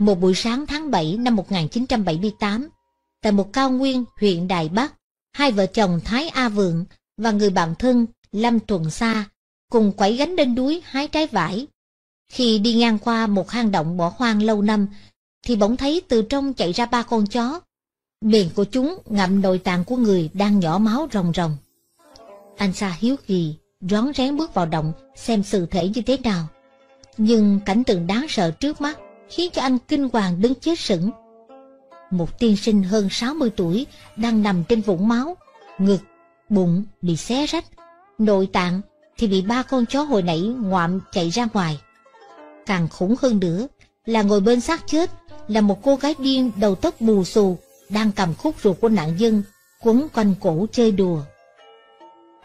Một buổi sáng tháng 7 năm 1978, tại một cao nguyên huyện Đài Bắc, hai vợ chồng Thái A Vượng và người bạn thân Lâm Tuần Sa cùng quẩy gánh lên núi hái trái vải. Khi đi ngang qua một hang động bỏ hoang lâu năm, thì bỗng thấy từ trong chạy ra ba con chó. Miệng của chúng ngậm nội tạng của người đang nhỏ máu rồng rồng. Anh Sa hiếu kỳ, rón rén bước vào động xem sự thể như thế nào. Nhưng cảnh tượng đáng sợ trước mắt khiến cho anh kinh hoàng đứng chết sững. Một tiên sinh hơn 60 tuổi đang nằm trên vũng máu, ngực, bụng bị xé rách, nội tạng thì bị ba con chó hồi nãy ngoạm chạy ra ngoài. Càng khủng hơn nữa là ngồi bên xác chết là một cô gái điên đầu tóc bù xù đang cầm khúc ruột của nạn nhân quấn quanh cổ chơi đùa.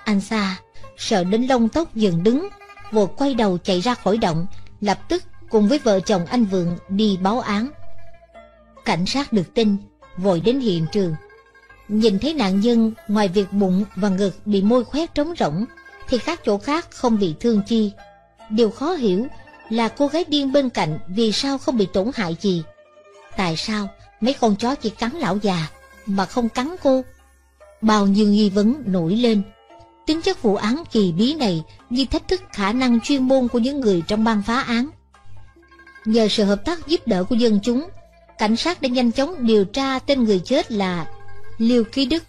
Anh Sa sợ đến lông tóc dừng đứng, vội quay đầu chạy ra khỏi động, lập tức cùng với vợ chồng anh Vượng đi báo án. Cảnh sát được tin, vội đến hiện trường. Nhìn thấy nạn nhân ngoài việc bụng và ngực bị môi khoét trống rỗng, thì các chỗ khác không bị thương chi. Điều khó hiểu là cô gái điên bên cạnh vì sao không bị tổn hại gì. Tại sao mấy con chó chỉ cắn lão già mà không cắn cô? Bao nhiêu nghi vấn nổi lên. Tính chất vụ án kỳ bí này như thách thức khả năng chuyên môn của những người trong ban phá án. Nhờ sự hợp tác giúp đỡ của dân chúng, cảnh sát đã nhanh chóng điều tra tên người chết là Liêu Ký Đức.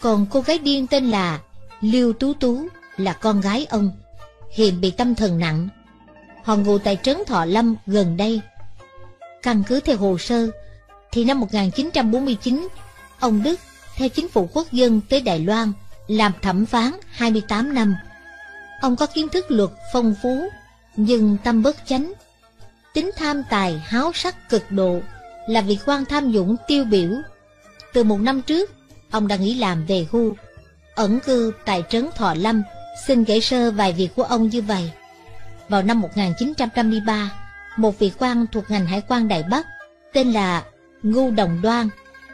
Còn cô gái điên tên là Liêu Tú Tú là con gái ông, hiện bị tâm thần nặng. Họ ngụ tại trấn Thọ Lâm gần đây. Căn cứ theo hồ sơ, thì năm 1949, ông Đức theo chính phủ quốc dân tới Đài Loan làm thẩm phán 28 năm. Ông có kiến thức luật phong phú, nhưng tâm bất chánh. Tính tham tài háo sắc cực độ là vị quan tham nhũng tiêu biểu. Từ một năm trước, ông đã nghỉ làm về hưu, ẩn cư tại trấn Thọ Lâm, xin kể sơ vài việc của ông như vậy. Vào năm 1953, một vị quan thuộc ngành hải quan Đại Bắc tên là Ngưu Đồng Đoan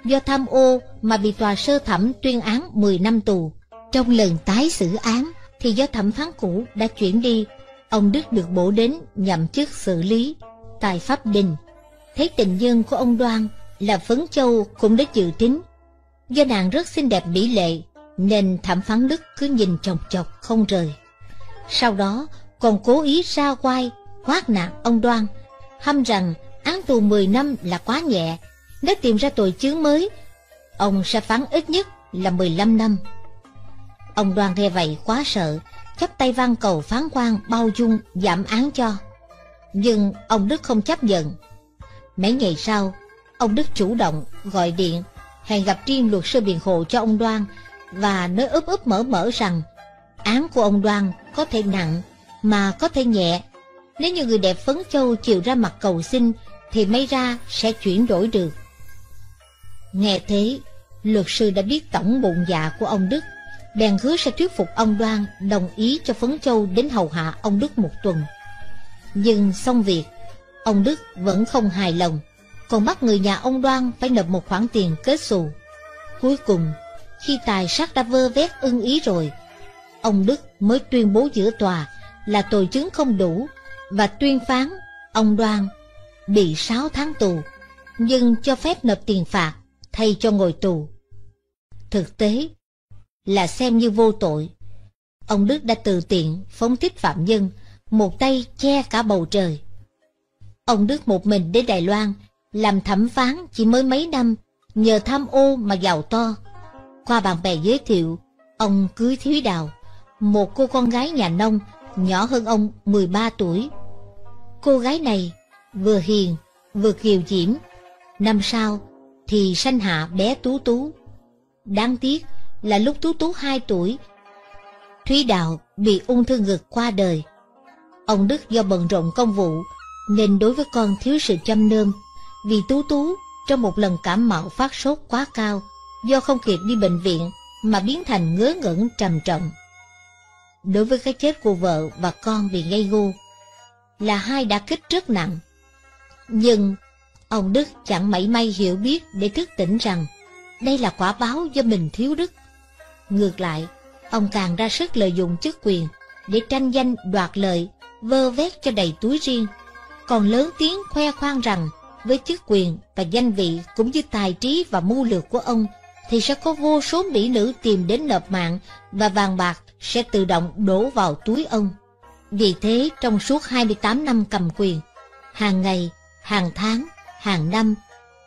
do tham ô mà bị tòa sơ thẩm tuyên án 10 năm tù. Trong lần tái xử án thì do thẩm phán cũ đã chuyển đi, ông Đức được bổ đến nhậm chức xử lý tại Pháp Đình. Thấy tình nhân của ông Đoan là Phấn Châu cũng đã dự tính. Do nàng rất xinh đẹp mỹ lệ, nên thẩm phán Đức cứ nhìn chồng chọc không rời. Sau đó còn cố ý ra quay, quát nạn ông Đoan, hăm rằng án tù 10 năm là quá nhẹ, nếu tìm ra tội chướng mới, ông sẽ phán ít nhất là 15 năm. Ông Đoan nghe vậy quá sợ, chấp tay van cầu phán quan bao dung giảm án cho. Nhưng ông Đức không chấp nhận. Mấy ngày sau, ông Đức chủ động gọi điện hẹn gặp riêng luật sư biện hộ cho ông Đoan và nói úp úp mở mở rằng án của ông Đoan có thể nặng mà có thể nhẹ. Nếu như người đẹp phấn châu chịu ra mặt cầu xin thì may ra sẽ chuyển đổi được. Nghe thế, luật sư đã biết tổng bụng dạ của ông Đức, bèn hứa sẽ thuyết phục ông Đoan đồng ý cho Phấn Châu đến hầu hạ ông Đức một tuần. Nhưng xong việc, ông Đức vẫn không hài lòng, còn bắt người nhà ông Đoan phải nộp một khoản tiền kết xù. Cuối cùng, khi tài sát đã vơ vét ưng ý rồi, ông Đức mới tuyên bố giữa tòa là tội chứng không đủ và tuyên phán ông Đoan bị 6 tháng tù, nhưng cho phép nộp tiền phạt thay cho ngồi tù. Thực tế là xem như vô tội. Ông Đức đã từ tiện phóng thích phạm nhân, một tay che cả bầu trời. Ông Đức một mình đến Đài Loan, làm thẩm phán chỉ mới mấy năm, nhờ tham ô mà giàu to. Qua bạn bè giới thiệu, ông cưới Thúy Đào, một cô con gái nhà nông, nhỏ hơn ông 13 tuổi. Cô gái này vừa hiền, vừa kiều diễm. Năm sau, thì sanh hạ bé Tú Tú. Đáng tiếc là lúc Tú Tú 2 tuổi, Thúy Đào bị ung thư ngực qua đời. Ông Đức do bận rộn công vụ nên đối với con thiếu sự chăm nơm vì Tú Tú trong một lần cảm mạo phát sốt quá cao do không kịp đi bệnh viện mà biến thành ngớ ngẩn trầm trọng. Đối với cái chết của vợ và con bị ngây ngô là hai đã kích rất nặng. Nhưng Ông Đức chẳng mảy may hiểu biết để thức tỉnh rằng đây là quả báo do mình thiếu đức. Ngược lại, ông càng ra sức lợi dụng chức quyền để tranh danh đoạt lợi, vơ vét cho đầy túi riêng, còn lớn tiếng khoe khoang rằng với chức quyền và danh vị cũng như tài trí và mưu lược của ông, thì sẽ có vô số mỹ nữ tìm đến nộp mạng và vàng bạc sẽ tự động đổ vào túi ông. Vì thế, trong suốt 28 năm cầm quyền, hàng ngày, hàng tháng, hàng năm,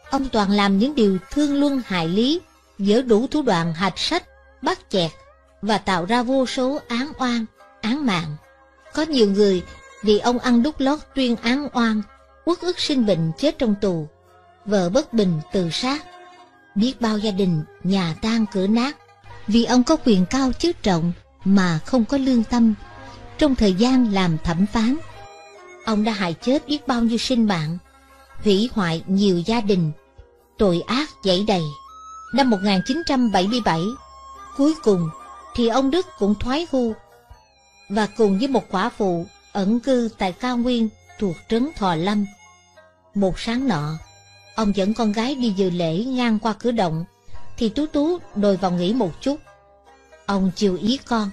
ông toàn làm những điều thương luân hại lý, dỡ đủ thủ đoạn hạch sách, bắt chẹt và tạo ra vô số án oan, án mạng. Có nhiều người vì ông ăn đút lót tuyên án oan, uất ức sinh bệnh chết trong tù, vợ bất bình tự sát. Biết bao gia đình nhà tan cửa nát vì ông có quyền cao chức trọng mà không có lương tâm. Trong thời gian làm thẩm phán, ông đã hại chết biết bao nhiêu sinh mạng, hủy hoại nhiều gia đình, tội ác dẫy đầy. Năm 1977, cuối cùng thì ông Đức cũng thoái hưu và cùng với một quả phụ ẩn cư tại cao nguyên thuộc trấn Thọ Lâm. Một sáng nọ, ông dẫn con gái đi dự lễ ngang qua cửa động, thì Tú Tú đòi vào nghỉ một chút. Ông chiều ý con,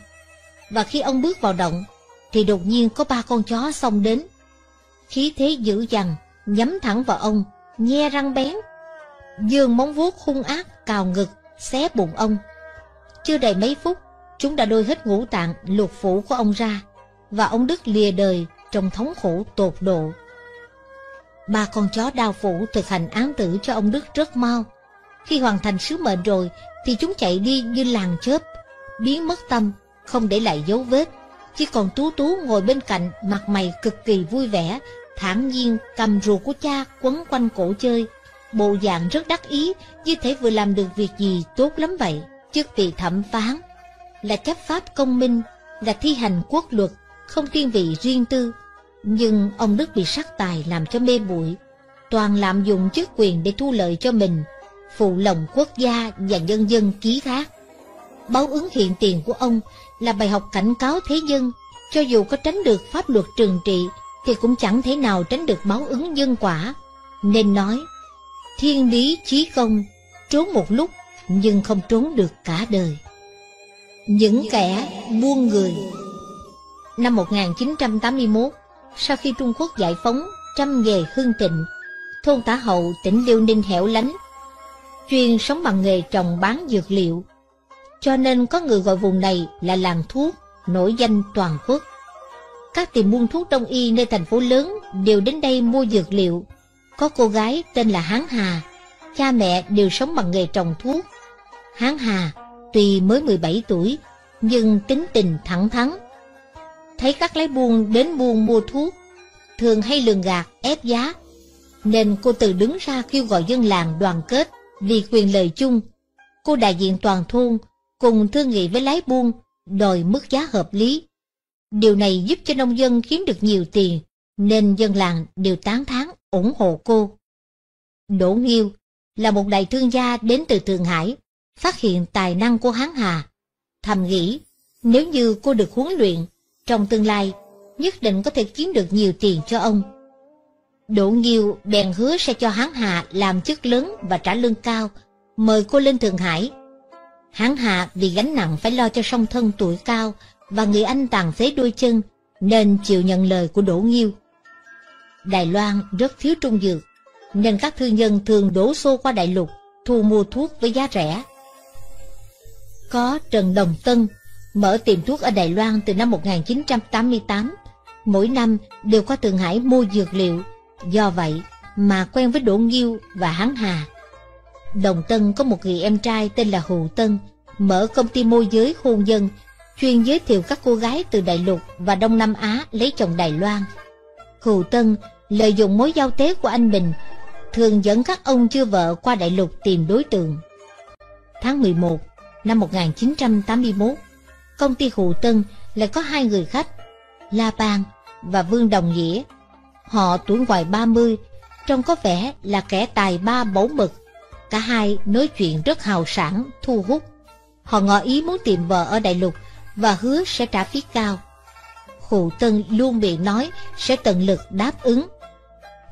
và khi ông bước vào động, thì đột nhiên có ba con chó xông đến. Khí thế dữ dằn, nhắm thẳng vào ông, nhe răng bén. Dương móng vuốt hung ác, cào ngực, xé bụng ông. Chưa đầy mấy phút, chúng đã đôi hết ngũ tạng lục phủ của ông ra, và ông Đức lìa đời trong thống khổ tột độ. Ba con chó đao phủ thực hành án tử cho ông Đức rất mau. Khi hoàn thành sứ mệnh rồi, thì chúng chạy đi như làng chớp, biến mất tâm, không để lại dấu vết. Chỉ còn Tú Tú ngồi bên cạnh, mặt mày cực kỳ vui vẻ, thản nhiên cầm rùa của cha quấn quanh cổ chơi. Bộ dạng rất đắc ý, như thể vừa làm được việc gì tốt lắm vậy. Chức vị thẩm phán là chấp pháp công minh, là thi hành quốc luật, không thiên vị riêng tư. Nhưng ông Đức bị sắc tài làm cho mê bụi, toàn lạm dụng chức quyền để thu lợi cho mình, phụ lòng quốc gia và nhân dân ký thác. Báo ứng hiện tiền của ông là bài học cảnh cáo thế dân, cho dù có tránh được pháp luật trừng trị, thì cũng chẳng thể nào tránh được báo ứng nhân quả. Nên nói, thiên lý chí công, trốn một lúc nhưng không trốn được cả đời. Những kẻ buôn người Năm 1981, sau khi Trung Quốc giải phóng, trăm nghề Hương tịnh, thôn Tả Hậu, tỉnh Liêu Ninh hẻo lánh, chuyên sống bằng nghề trồng bán dược liệu. Cho nên có người gọi vùng này là làng thuốc, nổi danh toàn quốc. Các tiệm buôn thuốc đông y nơi thành phố lớn đều đến đây mua dược liệu. Có cô gái tên là Hán Hà, cha mẹ đều sống bằng nghề trồng thuốc. Hán Hà, tuy mới 17 tuổi, nhưng tính tình thẳng thắn, thấy các lái buôn đến buôn mua thuốc, thường hay lường gạt, ép giá, nên cô từ đứng ra kêu gọi dân làng đoàn kết vì quyền lợi chung. Cô đại diện toàn thôn cùng thương nghị với lái buôn đòi mức giá hợp lý. Điều này giúp cho nông dân kiếm được nhiều tiền, nên dân làng đều tán thán ủng hộ cô. Đỗ Nghiêu là một đại thương gia đến từ Thượng Hải, phát hiện tài năng của Hán Hà. Thầm nghĩ, nếu như cô được huấn luyện trong tương lai nhất định có thể kiếm được nhiều tiền cho ông. Đỗ Nghiêu bèn hứa sẽ cho Hán Hà làm chức lớn và trả lương cao, mời cô lên Thượng Hải. Hán Hà vì gánh nặng phải lo cho song thân tuổi cao và người anh tàn phế đôi chân, nên chịu nhận lời của Đỗ Nghiêu. Đài Loan rất thiếu trung dược, nên các thương nhân thường đổ xô qua đại lục thu mua thuốc với giá rẻ. Có Trần Đồng Tân mở tiệm thuốc ở Đài Loan từ năm 1988. Mỗi năm đều qua Thượng Hải mua dược liệu, do vậy mà quen với Đỗ Nghiêu và Hán Hà. Đồng Tân có một người em trai tên là Hù Tân, mở công ty môi giới hôn nhân, chuyên giới thiệu các cô gái từ Đại Lục và Đông Nam Á lấy chồng Đài Loan. Hù Tân lợi dụng mối giao tế của anh Bình, thường dẫn các ông chưa vợ qua Đại Lục tìm đối tượng. Tháng 11 năm 1981, công ty Hù Tân lại có hai người khách, La Bang và Vương Đồng Nghĩa. Họ tuổi ngoài 30, trông có vẻ là kẻ tài ba bổ mực. Cả hai nói chuyện rất hào sản, thu hút. Họ ngỏ ý muốn tìm vợ ở Đại Lục và hứa sẽ trả phí cao. Hù Tân luôn miệng nói sẽ tận lực đáp ứng.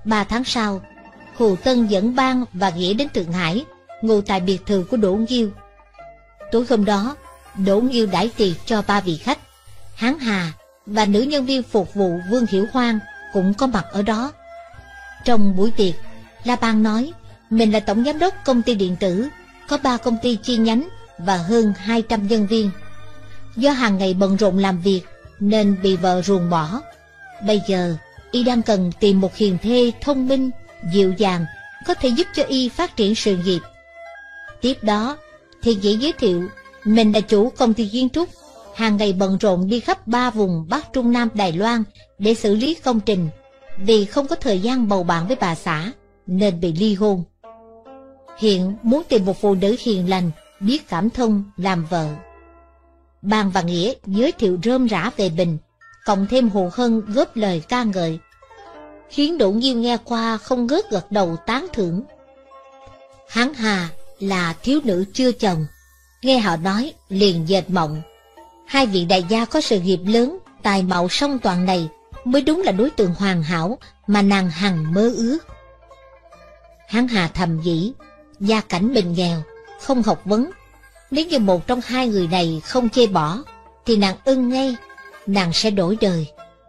Ba tháng sau, Hù Tân dẫn Bang và Nghĩa đến Thượng Hải, ngủ tại biệt thự của Đỗ Nghiêu. Tối hôm đó, Đỗ Nghiêu đãi tiệc cho ba vị khách. Hán Hà và nữ nhân viên phục vụ Vương Hiểu Hoang cũng có mặt ở đó. Trong buổi tiệc, La Bang nói, mình là tổng giám đốc công ty điện tử, có ba công ty chi nhánh và hơn 200 nhân viên. Do hàng ngày bận rộn làm việc nên bị vợ ruồng bỏ. Bây giờ, y đang cần tìm một hiền thê thông minh, dịu dàng, có thể giúp cho y phát triển sự nghiệp. Tiếp đó, thì dễ giới thiệu mình là chủ công ty kiến trúc, hàng ngày bận rộn đi khắp ba vùng Bắc Trung Nam Đài Loan để xử lý công trình, vì không có thời gian bầu bạn với bà xã nên bị ly hôn. Hiện muốn tìm một phụ nữ hiền lành, biết cảm thông, làm vợ. Bàn và Nghĩa giới thiệu rơm rã về Bình, cộng thêm Hồ Hân góp lời ca ngợi, khiến Đỗ Nhiêu nghe qua không ngớt gật đầu tán thưởng. Hắn Hà là thiếu nữ chưa chồng, nghe họ nói liền dệt mộng. Hai vị đại gia có sự nghiệp lớn, tài mạo song toàn này mới đúng là đối tượng hoàn hảo mà nàng hằng mơ ước. Hắn Hà thầm dĩ, gia cảnh bình nghèo, không học vấn. Nếu như một trong hai người này không chê bỏ, thì nàng ưng ngay, nàng sẽ đổi đời,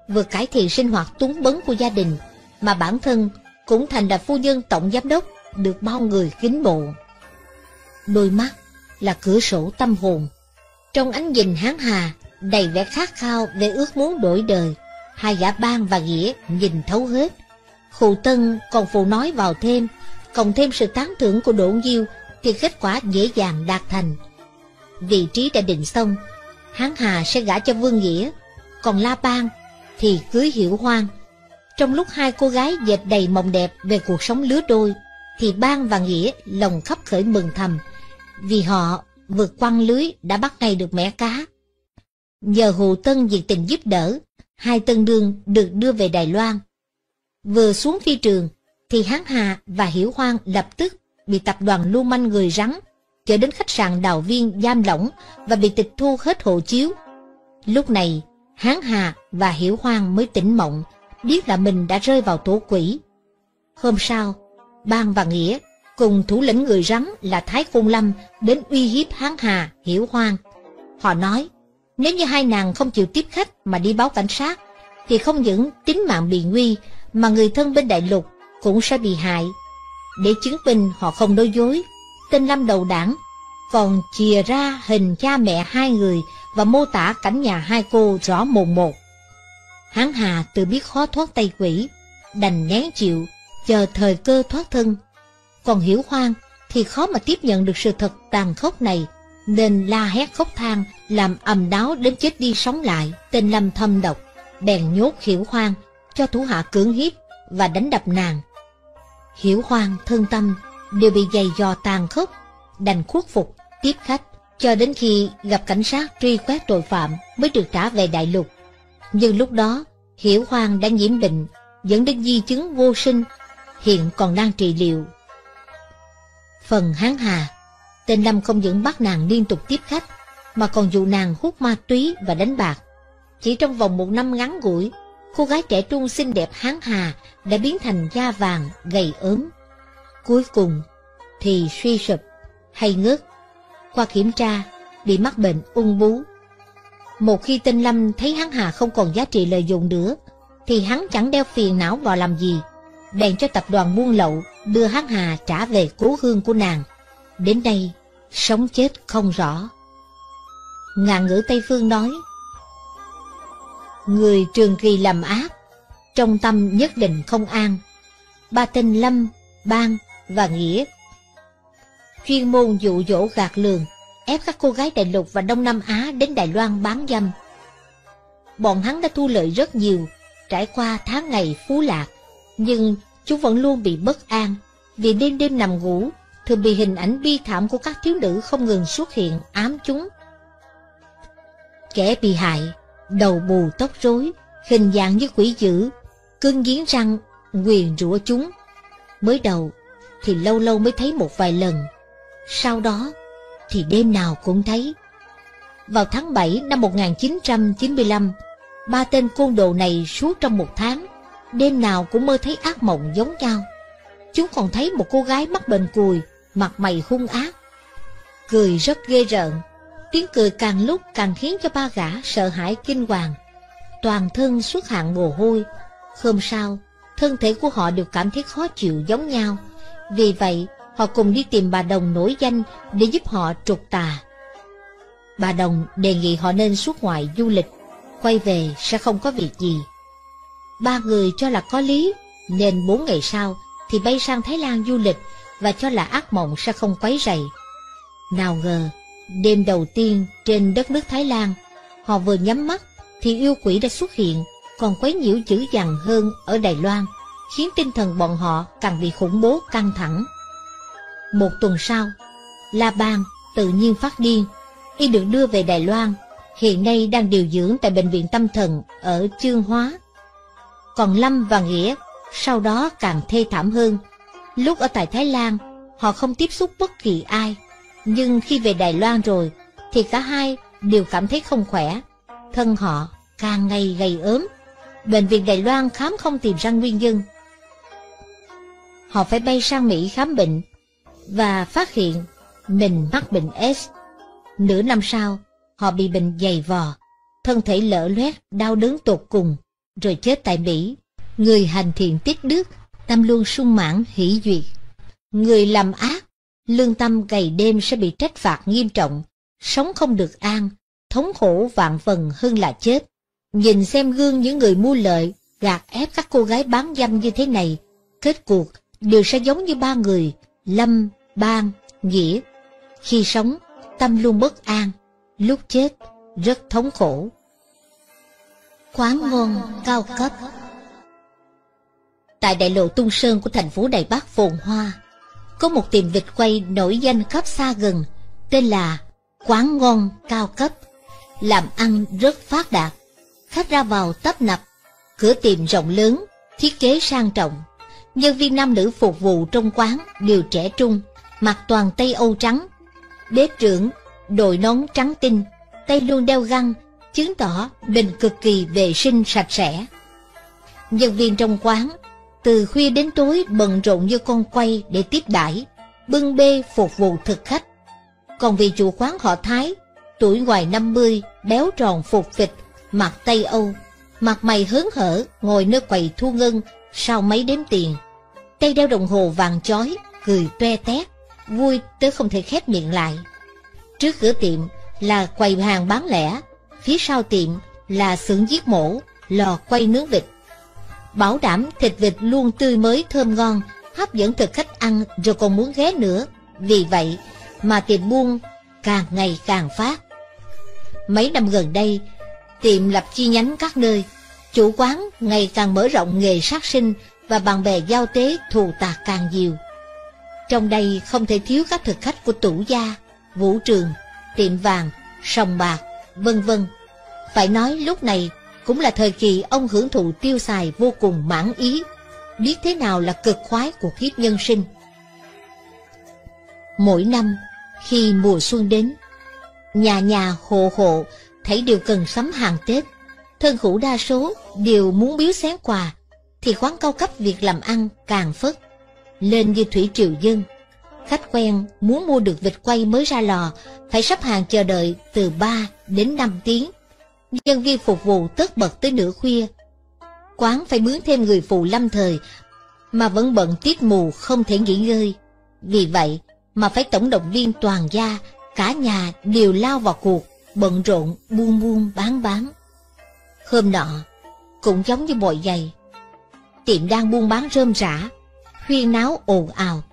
vừa cải thiện sinh hoạt túng bấn của gia đình, mà bản thân cũng thành là phu nhân tổng giám đốc, được bao người kính mộ. Đôi mắt là cửa sổ tâm hồn. Trong ánh nhìn hán hà, đầy vẻ khát khao về ước muốn đổi đời, hai gã ban và nghĩa nhìn thấu hết. Khù Tân còn phụ nói vào thêm cộng thêm sự tán thưởng của Đỗ Diêu thì kết quả dễ dàng đạt thành. Vị trí đã định xong, Hán Hà sẽ gả cho Vương Nghĩa, còn La Bang thì cưới Hiểu Hoang. Trong lúc hai cô gái dệt đầy mộng đẹp về cuộc sống lứa đôi, thì Bang và Nghĩa lòng khắp khởi mừng thầm, vì họ vượt quăng lưới đã bắt ngay được mẻ cá. Nhờ Hồ Tân nhiệt tình giúp đỡ, hai tân đương được đưa về Đài Loan. Vừa xuống phi trường, thì Hán Hà và Hiểu Hoang lập tức bị tập đoàn lưu manh người rắn chở đến khách sạn đào viên giam lỏng và bị tịch thu hết hộ chiếu. Lúc này, Hán Hà và Hiểu Hoang mới tỉnh mộng, biết là mình đã rơi vào tổ quỷ. Hôm sau, Ban và Nghĩa cùng thủ lĩnh người rắn là Thái Khôn Lâm đến uy hiếp Hán Hà, Hiểu Hoang. Họ nói, nếu như hai nàng không chịu tiếp khách mà đi báo cảnh sát, thì không những tính mạng bị nguy, mà người thân bên đại lục cũng sẽ bị hại. Để chứng minh họ không nói dối, tên Lâm đầu đảng còn chìa ra hình cha mẹ hai người và mô tả cảnh nhà hai cô rõ mồn một. Hán Hà tự biết khó thoát tay quỷ, đành nén chịu, chờ thời cơ thoát thân. Còn Hiểu Hoang thì khó mà tiếp nhận được sự thật tàn khốc này, nên la hét khóc than, làm ầm đáo đến chết đi sống lại. Tên Lâm thâm độc, bèn nhốt Hiểu Hoang, cho thủ hạ cưỡng hiếp và đánh đập nàng. Hiểu hoang, thương tâm đều bị dày dò tàn khốc, đành khuất phục, tiếp khách, cho đến khi gặp cảnh sát truy quét tội phạm mới được trả về đại lục. Nhưng lúc đó, Hiểu hoang đã nhiễm bệnh, dẫn đến di chứng vô sinh, hiện còn đang trị liệu. Phần hán hà, tên Lâm không những bắt nàng liên tục tiếp khách, mà còn dụ nàng hút ma túy và đánh bạc. Chỉ trong vòng một năm ngắn ngủi, cô gái trẻ trung xinh đẹp hán hà đã biến thành da vàng, gầy ốm. Cuối cùng thì suy sụp hay ngớt. Qua kiểm tra, bị mắc bệnh ung bú. Một khi tinh lâm thấy hắn hà không còn giá trị lợi dụng nữa, thì hắn chẳng đeo phiền não vào làm gì. Bèn cho tập đoàn buôn lậu đưa hắn hà trả về cố hương của nàng. Đến đây, sống chết không rõ. Ngạn ngữ Tây Phương nói, Người trường kỳ làm ác, trong tâm nhất định không an. Ba tên Lâm, Ban và Nghĩa chuyên môn dụ dỗ gạt lường, ép các cô gái Đại Lục và Đông Nam Á đến Đài Loan bán dâm. Bọn hắn đã thu lợi rất nhiều, trải qua tháng ngày phú lạc, nhưng chúng vẫn luôn bị bất an, vì đêm đêm nằm ngủ, thường bị hình ảnh bi thảm của các thiếu nữ không ngừng xuất hiện ám chúng. Kẻ bị hại, đầu bù tóc rối, hình dạng như quỷ dữ, cưng giếng răng, quyền rủa chúng. Mới đầu thì lâu lâu mới thấy một vài lần, sau đó thì đêm nào cũng thấy. Vào tháng 7 năm 1995, ba tên côn đồ này suốt trong một tháng, đêm nào cũng mơ thấy ác mộng giống nhau. Chúng còn thấy một cô gái mắt bệnh cùi, mặt mày hung ác. Cười rất ghê rợn, tiếng cười càng lúc càng khiến cho ba gã sợ hãi kinh hoàng toàn thân xuất hạn mồ hôi. Hôm sau, thân thể của họ đều cảm thấy khó chịu giống nhau. Vì vậy, họ cùng đi tìm bà Đồng nổi danh để giúp họ trục tà. Bà Đồng đề nghị họ nên xuất ngoại du lịch, quay về sẽ không có việc gì. Ba người cho là có lý, nên bốn ngày sau thì bay sang Thái Lan du lịch và cho là ác mộng sẽ không quấy rầy. Nào ngờ, đêm đầu tiên trên đất nước Thái Lan, họ vừa nhắm mắt thì yêu quỷ đã xuất hiện, còn quấy nhiễu dữ dằn hơn ở Đài Loan, khiến tinh thần bọn họ càng bị khủng bố căng thẳng. Một tuần sau, La Bang tự nhiên phát điên, y được đưa về Đài Loan, hiện nay đang điều dưỡng tại bệnh viện tâm thần ở Chương Hóa. Còn Lâm và Nghĩa sau đó càng thê thảm hơn. Lúc ở tại Thái Lan, họ không tiếp xúc bất kỳ ai, nhưng khi về Đài Loan rồi, thì cả hai đều cảm thấy không khỏe. Thân họ càng ngày gầy ốm. Bệnh viện Đài Loan khám không tìm ra nguyên nhân. Họ phải bay sang Mỹ khám bệnh và phát hiện mình mắc bệnh S. Nửa năm sau, họ bị bệnh dày vò, thân thể lở loét, đau đớn tột cùng, rồi chết tại Mỹ. Người hành thiện tiết đức, tâm luôn sung mãn hỷ duyệt. Người làm ác, lương tâm gầy đêm sẽ bị trách phạt nghiêm trọng, sống không được an, thống khổ vạn phần hơn là chết. Nhìn xem gương những người mua lợi, gạt ép các cô gái bán dâm như thế này, kết cuộc đều sẽ giống như ba người, Lâm, Ban, Nghĩa. Khi sống, tâm luôn bất an, lúc chết, rất thống khổ. Quán ngon cao cấp Tại đại lộ Tung Sơn của thành phố Đài Bắc phồn hoa, có một tiệm vịt quay nổi danh khắp xa gần, tên là Quán Ngon Cao Cấp, làm ăn rất phát đạt. Khách ra vào tấp nập, cửa tiệm rộng lớn, thiết kế sang trọng. Nhân viên nam nữ phục vụ trong quán đều trẻ trung, mặc toàn Tây Âu trắng. Bếp trưởng, đội nón trắng tinh, tay luôn đeo găng, chứng tỏ mình cực kỳ vệ sinh sạch sẽ. Nhân viên trong quán từ khuya đến tối bận rộn như con quay để tiếp đãi, bưng bê phục vụ thực khách. Còn vị chủ quán họ Thái, tuổi ngoài 50, béo tròn phục vịt, mặt Tây Âu, mặt mày hớn hở, ngồi nơi quầy thu ngân sau mấy đếm tiền. Tay đeo đồng hồ vàng chói, cười toe tét, vui tới không thể khép miệng lại. Trước cửa tiệm là quầy hàng bán lẻ, phía sau tiệm là xưởng giết mổ, lò quay nướng vịt bảo đảm thịt vịt luôn tươi mới thơm ngon, hấp dẫn thực khách ăn rồi còn muốn ghé nữa. Vì vậy mà tiệm buôn càng ngày càng phát. Mấy năm gần đây, tiệm lập chi nhánh các nơi, chủ quán ngày càng mở rộng nghề sát sinh và bạn bè giao tế thù tạc càng nhiều. Trong đây không thể thiếu các thực khách của tủ gia, vũ trường, tiệm vàng, sòng bạc, vân vân. Phải nói lúc này cũng là thời kỳ ông hưởng thụ tiêu xài vô cùng mãn ý, biết thế nào là cực khoái của kiếp nhân sinh. Mỗi năm, khi mùa xuân đến, nhà nhà hộ hộ thấy đều cần sắm hàng Tết, thân hữu đa số đều muốn biếu xén quà, thì khoáng cao cấp việc làm ăn càng phất, lên như thủy triều dân. Khách quen muốn mua được vịt quay mới ra lò, phải sắp hàng chờ đợi từ 3 đến 5 tiếng nhân viên phục vụ tất bật tới nửa khuya. Quán phải mướn thêm người phụ lâm thời, mà vẫn bận tiết mù không thể nghỉ ngơi. Vì vậy mà phải tổng động viên toàn gia, cả nhà đều lao vào cuộc, bận rộn, buôn buôn, bán bán. Hôm nọ, cũng giống như bội giày, tiệm đang buôn bán rơm rã, huyên náo ồn ào,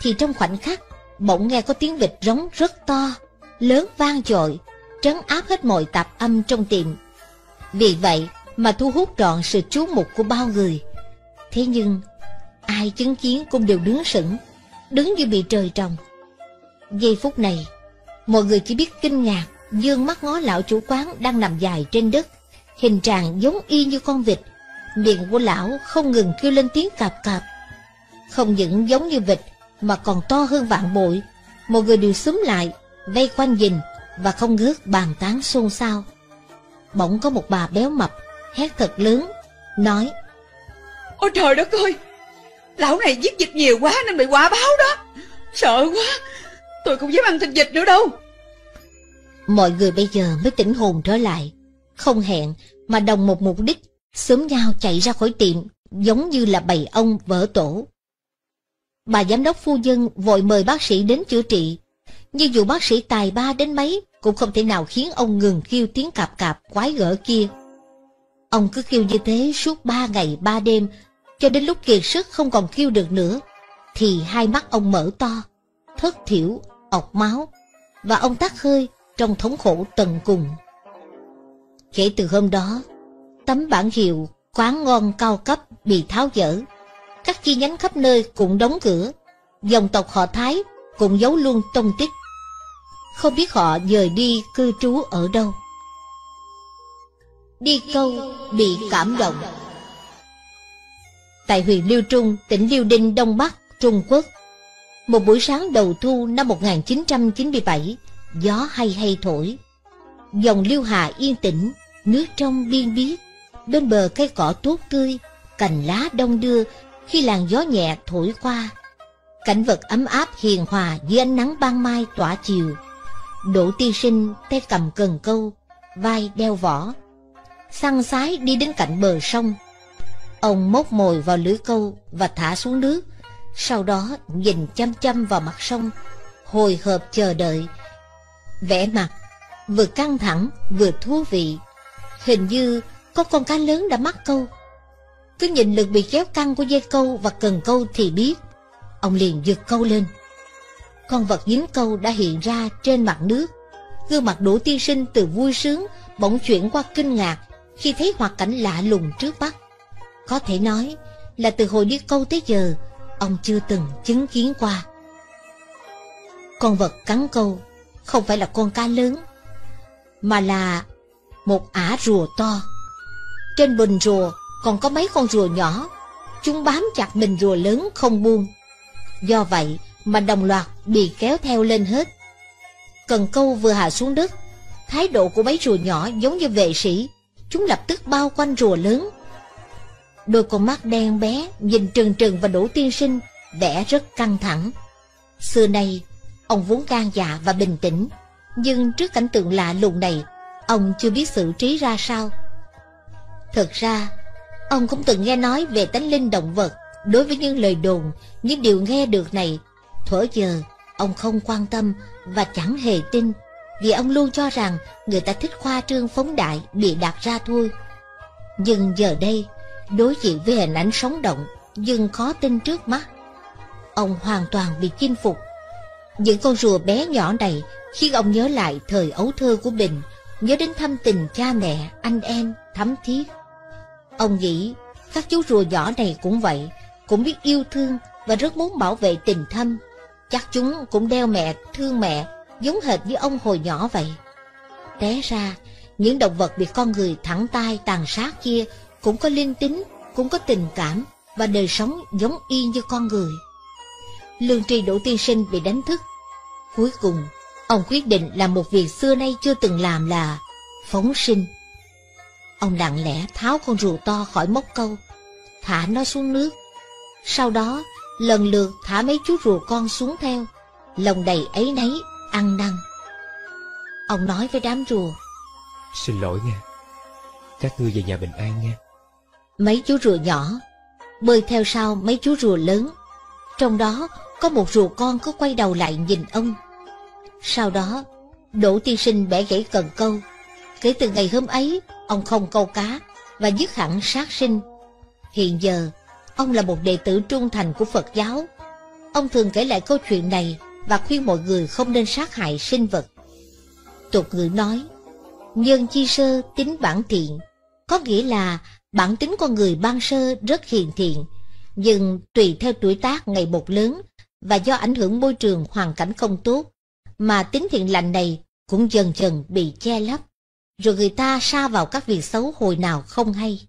thì trong khoảnh khắc, bỗng nghe có tiếng vịt rống rất to, lớn vang dội, trấn áp hết mọi tạp âm trong tiệm. Vì vậy mà thu hút trọn sự chú mục của bao người. Thế nhưng, ai chứng kiến cũng đều đứng sững, đứng như bị trời trồng. Giây phút này, mọi người chỉ biết kinh ngạc, dương mắt ngó lão chủ quán đang nằm dài trên đất, hình trạng giống y như con vịt. Miệng của lão không ngừng kêu lên tiếng cạp cạp. Không những giống như vịt, mà còn to hơn vạn bội. Mọi người đều xúm lại, vây quanh nhìn, và không ngớt bàn tán xôn xao. Bỗng có một bà béo mập, hét thật lớn, nói Ôi trời đất ơi, lão này giết dịch nhiều quá nên bị quả báo đó. Sợ quá, tôi không dám ăn thịt dịch nữa đâu. Mọi người bây giờ mới tỉnh hồn trở lại, không hẹn mà đồng một mục đích, sớm nhau chạy ra khỏi tiệm giống như là bầy ông vỡ tổ. Bà giám đốc phu nhân vội mời bác sĩ đến chữa trị, nhưng dù bác sĩ tài ba đến mấy cũng không thể nào khiến ông ngừng kêu tiếng cạp cạp quái gở kia. Ông cứ kêu như thế suốt ba ngày ba đêm, cho đến lúc kiệt sức không còn kêu được nữa, thì hai mắt ông mở to, thất thiểu, ọc máu, và ông tắt hơi trong thống khổ tận cùng. Kể từ hôm đó, tấm bản hiệu quán ngon cao cấp bị tháo dỡ, các chi nhánh khắp nơi cũng đóng cửa, dòng tộc họ Thái cũng giấu luôn tông tích. Không biết họ dời đi cư trú ở đâu. Đi câu bị cảm động. Tại huyện Liêu Trung, tỉnh Liêu Đinh, Đông Bắc, Trung Quốc Một buổi sáng đầu thu năm 1997 Gió hay hay thổi. Dòng Liêu Hà yên tĩnh Nước trong biên biếc Bên bờ cây cỏ tốt tươi Cành lá đông đưa. Khi làn gió nhẹ thổi qua Cảnh vật ấm áp hiền hòa Dưới ánh nắng ban mai tỏa chiều. Đỗ tiên sinh tay cầm cần câu, Vai đeo vỏ. Săn sái đi đến cạnh bờ sông. Ông móc mồi vào lưới câu Và thả xuống nước. Sau đó nhìn chăm chăm vào mặt sông, Hồi hộp chờ đợi. Vẻ mặt vừa căng thẳng vừa thú vị. Hình như có con cá lớn đã mắc câu. Cứ nhìn lực bị kéo căng của dây câu và cần câu thì biết. Ông liền giật câu lên. Con vật dính câu đã hiện ra trên mặt nước Gương mặt đỗ tiên sinh từ vui sướng Bỗng chuyển qua kinh ngạc Khi thấy hoạt cảnh lạ lùng trước mắt Có thể nói là từ hồi đi câu tới giờ Ông chưa từng chứng kiến qua Con vật cắn câu Không phải là con cá lớn Mà là một ả rùa to. Trên bình rùa còn có mấy con rùa nhỏ, chúng bám chặt bình rùa lớn không buông. Do vậy mà đồng loạt bị kéo theo lên hết. Cần câu vừa hạ xuống đất, thái độ của mấy rùa nhỏ giống như vệ sĩ, chúng lập tức bao quanh rùa lớn. Đôi con mắt đen bé nhìn trừng trừng và đủ tiên sinh, vẻ rất căng thẳng. Xưa nay, ông vốn gan dạ và bình tĩnh, nhưng trước cảnh tượng lạ lùng này, ông chưa biết xử trí ra sao. Thật ra, ông cũng từng nghe nói về tánh linh động vật. Đối với những lời đồn, những điều nghe được này, thuở giờ, ông không quan tâm và chẳng hề tin, vì ông luôn cho rằng người ta thích khoa trương phóng đại bị đặt ra thôi. Nhưng giờ đây, đối diện với hình ảnh sống động, nhưng khó tin trước mắt, ông hoàn toàn bị chinh phục. Những con rùa bé nhỏ này khiến ông nhớ lại thời ấu thơ của mình, nhớ đến thâm tình cha mẹ, anh em, thắm thiết. Ông nghĩ các chú rùa nhỏ này cũng vậy, cũng biết yêu thương và rất muốn bảo vệ tình thâm. Chắc chúng cũng đeo mẹ, thương mẹ, giống hệt như ông hồi nhỏ vậy. Té ra, những động vật bị con người thẳng tay tàn sát kia cũng có linh tính, cũng có tình cảm và đời sống giống y như con người. Lương tri đỗ tiên sinh bị đánh thức. Cuối cùng, Ông quyết định làm một việc xưa nay chưa từng làm là phóng sinh. Ông lặng lẽ tháo con rùa to khỏi móc câu, thả nó xuống nước. Sau đó, lần lượt thả mấy chú rùa con xuống theo, lòng đầy ấy nấy, ăn năn. Ông nói với đám rùa, Xin lỗi nha, các ngươi về nhà bình an nha. Mấy chú rùa nhỏ, bơi theo sau mấy chú rùa lớn. Trong đó có một rùa con có quay đầu lại nhìn ông sau đó, Đỗ tiên sinh bẻ gãy cần câu. Kể từ ngày hôm ấy, ông không câu cá và dứt hẳn sát sinh. Hiện giờ, ông là một đệ tử trung thành của Phật giáo. Ông thường kể lại câu chuyện này và khuyên mọi người không nên sát hại sinh vật. Tục ngữ nói, nhân chi sơ tính bản thiện, có nghĩa là bản tính con người ban sơ rất hiền thiện, nhưng tùy theo tuổi tác ngày một lớn và do ảnh hưởng môi trường hoàn cảnh không tốt, mà tính thiện lành này cũng dần dần bị che lấp, rồi người ta sa vào các việc xấu hồi nào không hay.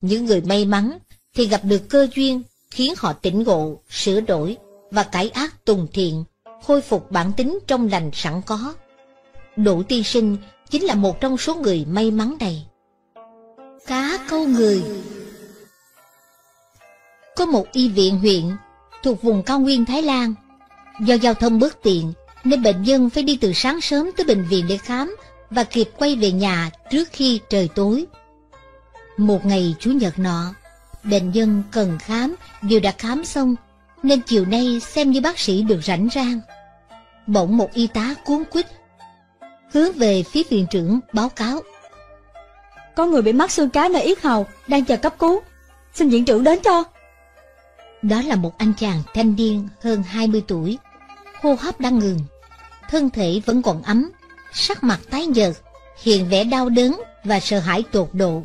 Những người may mắn thì gặp được cơ duyên khiến họ tỉnh ngộ, sửa đổi và cải ác tùng thiện, khôi phục bản tính trong lành sẵn có. Đỗ tiên sinh chính là một trong số người may mắn này. Cá câu người Có một y viện huyện thuộc vùng cao nguyên Thái Lan Do giao thông bất tiện, nên bệnh nhân phải đi từ sáng sớm tới bệnh viện để khám và kịp quay về nhà trước khi trời tối. Một ngày Chủ nhật nọ, bệnh nhân cần khám đều đã khám xong, nên chiều nay xem như bác sĩ được rảnh rang. Bỗng một y tá cuốn quýt hướng về phía viện trưởng báo cáo. Có người bị mắc xương cá nơi yết hầu, đang chờ cấp cứu. Xin viện trưởng đến cho. Đó là một anh chàng thanh niên hơn 20 tuổi, hô hấp đang ngừng, thân thể vẫn còn ấm, sắc mặt tái nhợt, hiện vẻ đau đớn và sợ hãi tột độ.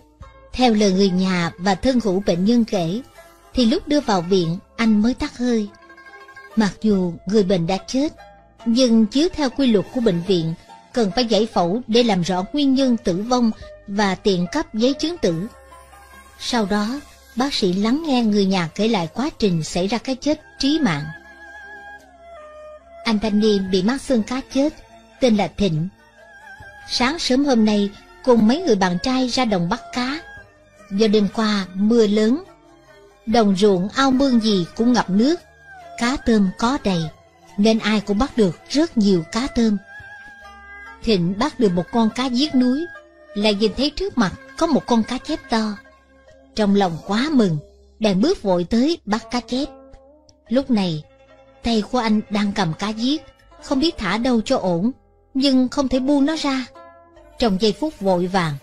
Theo lời người nhà và thân hữu bệnh nhân kể, thì lúc đưa vào viện anh mới tắt hơi. Mặc dù người bệnh đã chết, nhưng chiếu theo quy luật của bệnh viện cần phải giải phẫu để làm rõ nguyên nhân tử vong và tiện cấp giấy chứng tử. Sau đó, bác sĩ lắng nghe người nhà kể lại quá trình xảy ra cái chết trí mạng. Anh thanh niên bị mắc xương cá chết, tên là Thịnh. Sáng sớm hôm nay, cùng mấy người bạn trai ra đồng bắt cá. Do đêm qua mưa lớn, đồng ruộng ao mương gì cũng ngập nước, cá tôm có đầy, nên ai cũng bắt được rất nhiều cá tôm. Thịnh bắt được một con cá giết núi, lại nhìn thấy trước mặt có một con cá chép to. Trong lòng quá mừng, bèn bước vội tới bắt cá chép. Lúc này, tay của anh đang cầm cá giết, không biết thả đâu cho ổn, nhưng không thể buông nó ra. Trong giây phút vội vàng,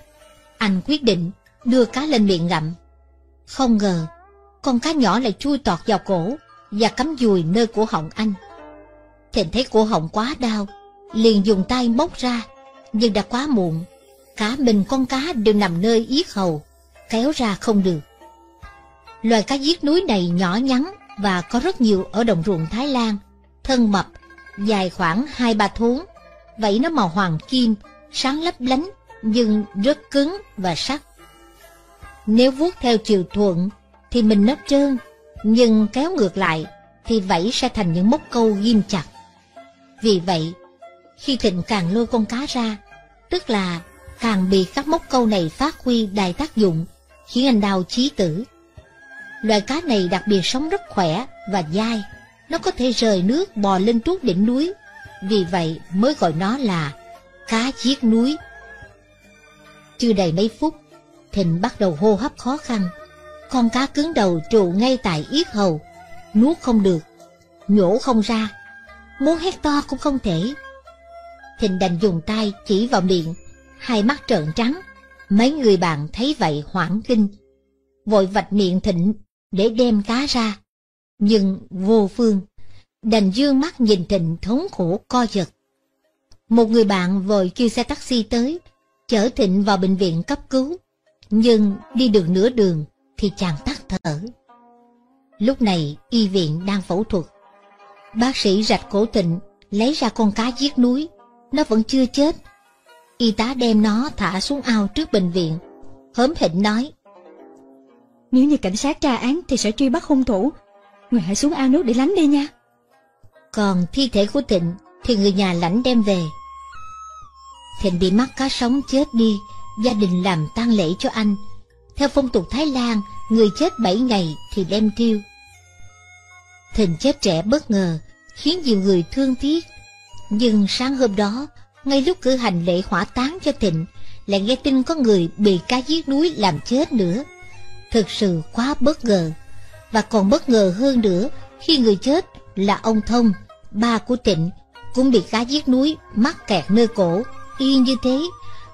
anh quyết định đưa cá lên miệng ngậm. Không ngờ, con cá nhỏ lại chui tọt vào cổ và cắm dùi nơi cổ họng anh. Thịnh thấy cổ họng quá đau, liền dùng tay móc ra, nhưng đã quá muộn. Cả mình con cá đều nằm nơi yết hầu, kéo ra không được. Loài cá giết núi này nhỏ nhắn và có rất nhiều ở đồng ruộng Thái Lan, thân mập, dài khoảng hai ba thốn, vậy nó màu hoàng kim, sáng lấp lánh nhưng rất cứng và sắc. Nếu vuốt theo chiều thuận thì mình nó trơn, nhưng kéo ngược lại thì vảy sẽ thành những mốc câu ghim chặt. Vì vậy, khi Thịnh càng lôi con cá ra, tức là càng bị các mốc câu này phát huy đại tác dụng, khiến anh đau chí tử. Loài cá này đặc biệt sống rất khỏe và dai, nó có thể rời nước bò lên tuốt đỉnh núi, vì vậy mới gọi nó là cá giết núi. Chưa đầy mấy phút, Thịnh bắt đầu hô hấp khó khăn. Con cá cứng đầu trụ ngay tại yết hầu, nuốt không được, nhổ không ra, muốn hét to cũng không thể. Thịnh đành dùng tay chỉ vào miệng, hai mắt trợn trắng. Mấy người bạn thấy vậy hoảng kinh, vội vạch miệng Thịnh để đem cá ra. Nhưng vô phương, đành dương mắt nhìn Thịnh thống khổ co giật. Một người bạn vội kêu xe taxi tới, chở Thịnh vào bệnh viện cấp cứu. Nhưng đi được nửa đường thì chàng tắt thở. Lúc này y viện đang phẫu thuật. Bác sĩ rạch cổ Thịnh lấy ra con cá giết núi. Nó vẫn chưa chết. Y tá đem nó thả xuống ao trước bệnh viện. Hớm hịnh nói. Nếu như cảnh sát tra án thì sẽ truy bắt hung thủ. Người hãy xuống ao nước để lánh đi nha. Còn thi thể của Thịnh thì người nhà lãnh đem về. Thịnh bị mắc cá sống chết đi, gia đình làm tang lễ cho anh. Theo phong tục Thái Lan, người chết 7 ngày thì đem thiêu. Thịnh chết trẻ bất ngờ, khiến nhiều người thương tiếc. Nhưng sáng hôm đó, ngay lúc cử hành lễ hỏa táng cho Thịnh, lại nghe tin có người bị cá giết núi làm chết nữa. Thực sự quá bất ngờ. Và còn bất ngờ hơn nữa khi người chết là ông Thông, ba của thịnh cũng bị cá giết núi mắc kẹt nơi cổ, yên như thế,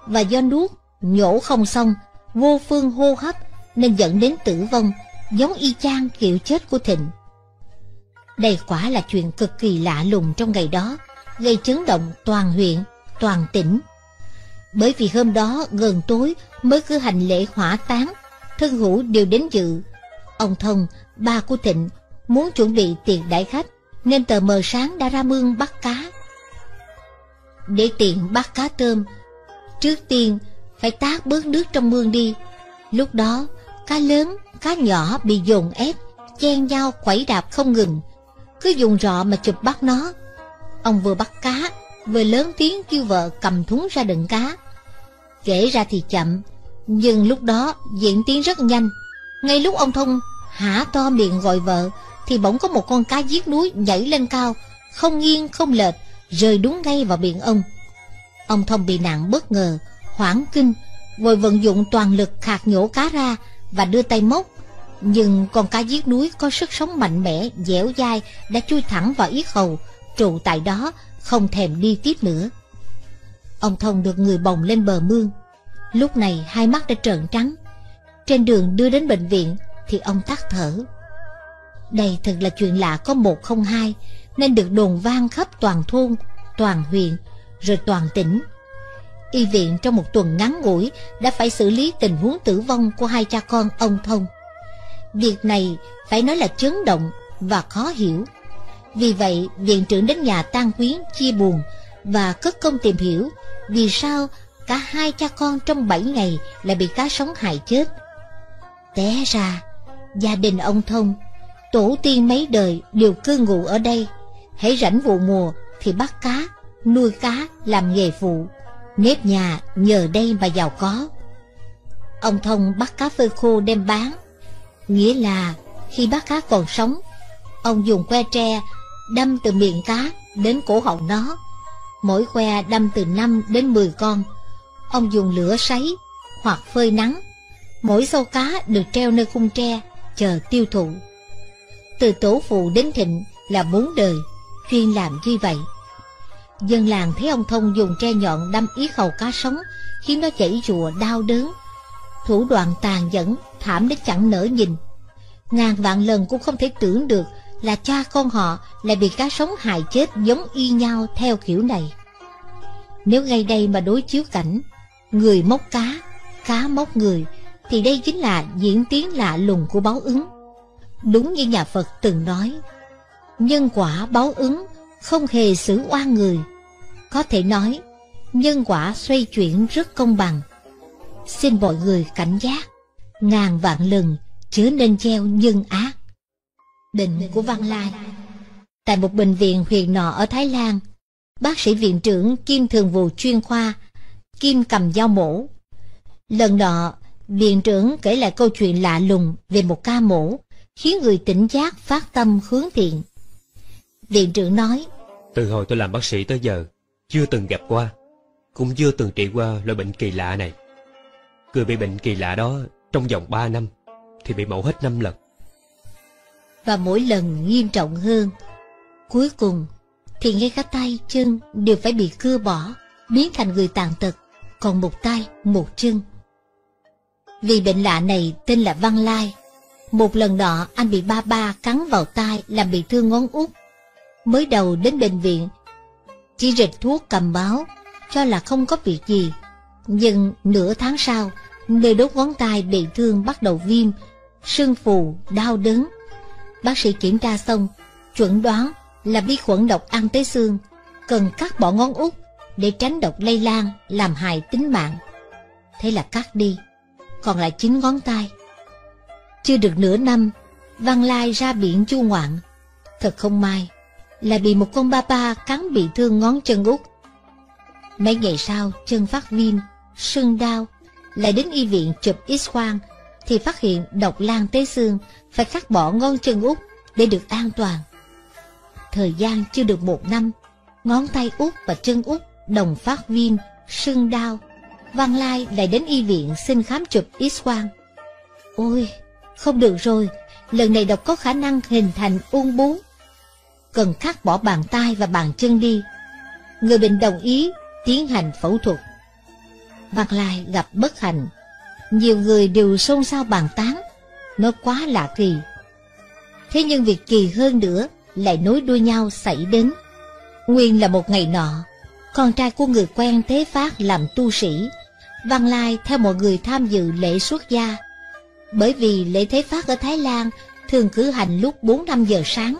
và do nuốt, nhổ không xong, vô phương hô hấp nên dẫn đến tử vong, giống y chang kiểu chết của Thịnh. Đây quả là chuyện cực kỳ lạ lùng trong ngày đó, gây chấn động toàn huyện, toàn tỉnh. Bởi vì hôm đó gần tối mới cử hành lễ hỏa táng, thân hữu đều đến dự. Ông Thông, ba của Thịnh, muốn chuẩn bị tiệc đại khách, nên tờ mờ sáng đã ra mương bắt cá. Để tiện bắt cá tôm, trước tiên phải tác bớt nước trong mương đi. Lúc đó, cá lớn, cá nhỏ bị dồn ép, chen nhau quẩy đạp không ngừng, cứ dùng rọ mà chụp bắt nó. Ông vừa bắt cá, vừa lớn tiếng kêu vợ cầm thúng ra đựng cá. Kể ra thì chậm, nhưng lúc đó diễn tiến rất nhanh. Ngay lúc ông Thông hả to miệng gọi vợ, thì bỗng có một con cá giết núi nhảy lên cao, không nghiêng không lệch, rơi đúng ngay vào miệng ông. Ông Thông bị nạn bất ngờ, hoảng kinh, vội vận dụng toàn lực khạc nhổ cá ra và đưa tay móc. Nhưng con cá giết núi có sức sống mạnh mẽ, dẻo dai đã chui thẳng vào yết hầu, trụ tại đó, không thèm đi tiếp nữa. Ông Thông được người bồng lên bờ mương. Lúc này hai mắt đã trợn trắng. Trên đường đưa đến bệnh viện thì ông tắt thở. Đây thật là chuyện lạ có một không hai nên được đồn vang khắp toàn thôn, toàn huyện, rồi toàn tỉnh. Y viện trong một tuần ngắn ngủi đã phải xử lý tình huống tử vong của hai cha con ông Thông. Việc này phải nói là chấn động và khó hiểu. Vì vậy, viện trưởng đến nhà tang quyến chia buồn và cất công tìm hiểu vì sao cả hai cha con trong bảy ngày lại bị cá sống hại chết. Té ra, gia đình ông Thông, tổ tiên mấy đời đều cư ngụ ở đây. Hãy rảnh vụ mùa thì bắt cá, nuôi cá làm nghề phụ, nếp nhà nhờ đây mà giàu có. Ông Thông bắt cá phơi khô đem bán, nghĩa là khi bắt cá còn sống, ông dùng que tre đâm từ miệng cá đến cổ họng nó. Mỗi que đâm từ 5 đến 10 con. Ông dùng lửa sấy hoặc phơi nắng. Mỗi sâu cá được treo nơi khung tre, chờ tiêu thụ. Từ tổ phụ đến thịnh là bốn đời, chuyên làm như vậy. Dân làng thấy ông Thông dùng tre nhọn đâm yết hầu cá sống, khiến nó chảy rùa đau đớn. Thủ đoạn tàn nhẫn, thảm đến chẳng nỡ nhìn. Ngàn vạn lần cũng không thể tưởng được là cha con họ lại bị cá sống hại chết giống y nhau theo kiểu này. Nếu ngay đây mà đối chiếu cảnh, người móc cá, cá móc người, thì đây chính là diễn tiến lạ lùng của báo ứng. Đúng như nhà Phật từng nói, nhân quả báo ứng không hề xử oan người. Có thể nói, nhân quả xoay chuyển rất công bằng. Xin mọi người cảnh giác, ngàn vạn lần chớ nên treo nhân ác. định của Văn Lai Tại một bệnh viện huyền nọ ở Thái Lan, bác sĩ viện trưởng kim thường vụ chuyên khoa, kim cầm dao mổ. Lần nọ, viện trưởng kể lại câu chuyện lạ lùng về một ca mổ, khiến người tỉnh giác phát tâm hướng thiện. Viện trưởng nói, Từ hồi tôi làm bác sĩ tới giờ, chưa từng gặp qua, cũng chưa từng trị qua loại bệnh kỳ lạ này. Người bị bệnh kỳ lạ đó trong vòng 3 năm, thì bị mổ hết 5 lần và mỗi lần nghiêm trọng hơn. Cuối cùng thì ngay cả tay chân đều phải bị cưa bỏ, biến thành người tàn tật, còn một tay, một chân. Vì bệnh lạ này tên là Văn Lai. Một lần nọ anh bị ba ba cắn vào tay làm bị thương ngón út. Mới đầu đến bệnh viện, chỉ rịch thuốc cầm báo, cho là không có việc gì. Nhưng nửa tháng sau, nơi đốt ngón tay bị thương bắt đầu viêm, sưng phù, đau đớn, Bác sĩ kiểm tra xong, chuẩn đoán là vi khuẩn độc ăn tới xương, cần cắt bỏ ngón út để tránh độc lây lan làm hại tính mạng. Thế là cắt đi, còn lại chín ngón tay. Chưa được nửa năm, Văn Lai ra biển chu ngoạn. Thật không may, là bị một con ba ba cắn bị thương ngón chân út. Mấy ngày sau, chân phát viêm, sưng đau, lại đến y viện chụp x-quang thì phát hiện độc lan tới xương, phải cắt bỏ ngón chân út để được an toàn. Thời gian chưa được một năm, ngón tay út và chân út đồng phát viêm, sưng đau. Văn Lai lại đến y viện xin khám chụp x-quang. Ôi, không được rồi, lần này độc có khả năng hình thành ung bú. Cần cắt bỏ bàn tay và bàn chân đi. Người bệnh đồng ý tiến hành phẫu thuật. Văn Lai gặp bất hạnh nhiều người đều xôn xao bàn tán, nó quá lạ kỳ. Thế nhưng việc kỳ hơn nữa lại nối đuôi nhau xảy đến. Nguyên là một ngày nọ, con trai của người quen Thế Phát làm tu sĩ, Văn Lai theo mọi người tham dự lễ xuất gia. Bởi vì lễ Thế Phát ở Thái Lan thường cử hành lúc 4-5 giờ sáng,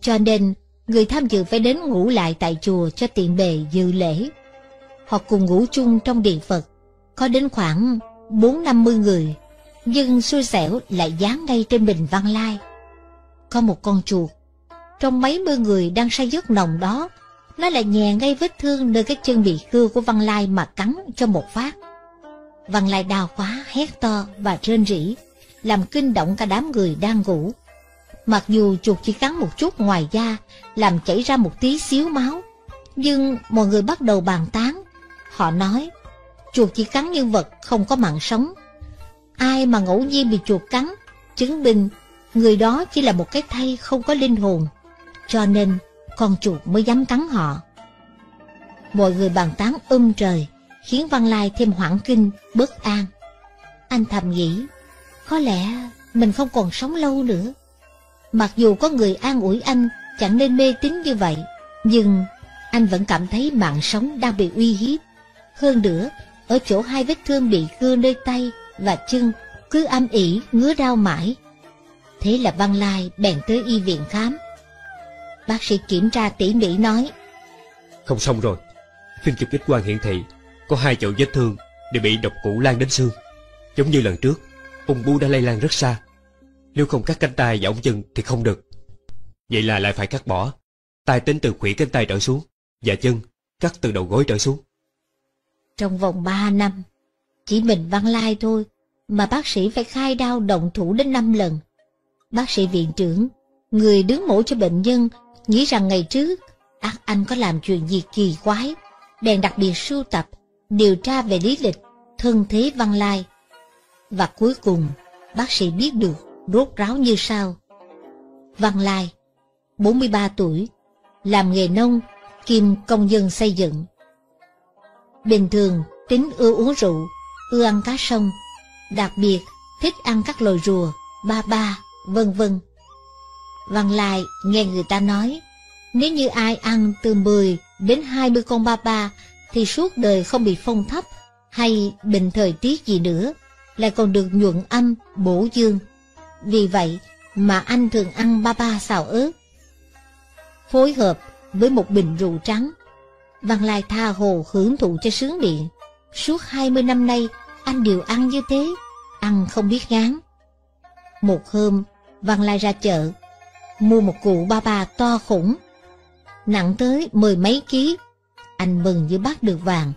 cho nên người tham dự phải đến ngủ lại tại chùa cho tiện bề dự lễ. Họ cùng ngủ chung trong điện Phật, có đến khoảng bốn năm mươi người, nhưng xui xẻo lại dán ngay trên bình văn lai. Có một con chuột, trong mấy mươi người đang say giấc nồng đó, nó lại nhè ngay vết thương nơi cái chân bị cưa của Văn Lai mà cắn cho một phát. Văn Lai đau quá, hét to và rên rỉ, làm kinh động cả đám người đang ngủ. Mặc dù chuột chỉ cắn một chút ngoài da, làm chảy ra một tí xíu máu, nhưng mọi người bắt đầu bàn tán. Họ nói, chuột chỉ cắn nhân vật không có mạng sống. Ai mà ngẫu nhiên bị chuột cắn, chứng minh người đó chỉ là một cái thây không có linh hồn, cho nên con chuột mới dám cắn họ. Mọi người bàn tán um trời, khiến Văn Lai thêm hoảng kinh, bất an. Anh thầm nghĩ, có lẽ mình không còn sống lâu nữa. Mặc dù có người an ủi anh chẳng nên mê tín như vậy, nhưng anh vẫn cảm thấy mạng sống đang bị uy hiếp. Hơn nữa, ở chỗ hai vết thương bị cưa nơi tay và chân cứ âm ỉ ngứa đau mãi. Thế là Văn Lai bèn tới y viện khám. Bác sĩ kiểm tra tỉ mỉ nói, Không xong rồi. Phim chụp X quang hiển thị có hai chỗ vết thương đều bị độc cũ lan đến xương. Giống như lần trước, ung bú đã lây lan rất xa. Nếu không cắt cánh tay và ống chân thì không được. Vậy là lại phải cắt bỏ. tay tính từ khủy cánh tay trở xuống và chân cắt từ đầu gối trở xuống. Trong vòng ba năm, chỉ mình Văn Lai thôi mà bác sĩ phải khai đau động thủ đến năm lần. Bác sĩ viện trưởng, người đứng mổ cho bệnh nhân, nghĩ rằng ngày trước ác anh có làm chuyện gì kỳ quái, bèn đặc biệt sưu tập, điều tra về lý lịch, thân thế Văn Lai. Và cuối cùng, bác sĩ biết được rốt ráo như sau. Văn Lai, 43 tuổi, làm nghề nông, kim công dân xây dựng. Bình thường, tính ưa uống rượu, ưa ăn cá sông, đặc biệt thích ăn các loài rùa, ba ba, vân vân. Văn Lai nghe người ta nói, nếu như ai ăn từ 10 đến 20 con ba ba thì suốt đời không bị phong thấp hay bệnh thời tiết gì nữa, lại còn được nhuận âm, bổ dương. Vì vậy mà anh thường ăn ba ba xào ớt. Phối hợp với một bình rượu trắng, Văn Lai tha hồ hưởng thụ cho sướng miệng. Suốt 20 năm nay, anh đều ăn như thế, ăn không biết ngán. Một hôm, Văn Lai ra chợ, mua một cụ ba ba to khủng, nặng tới mười mấy ký. Anh mừng như bắt được vàng.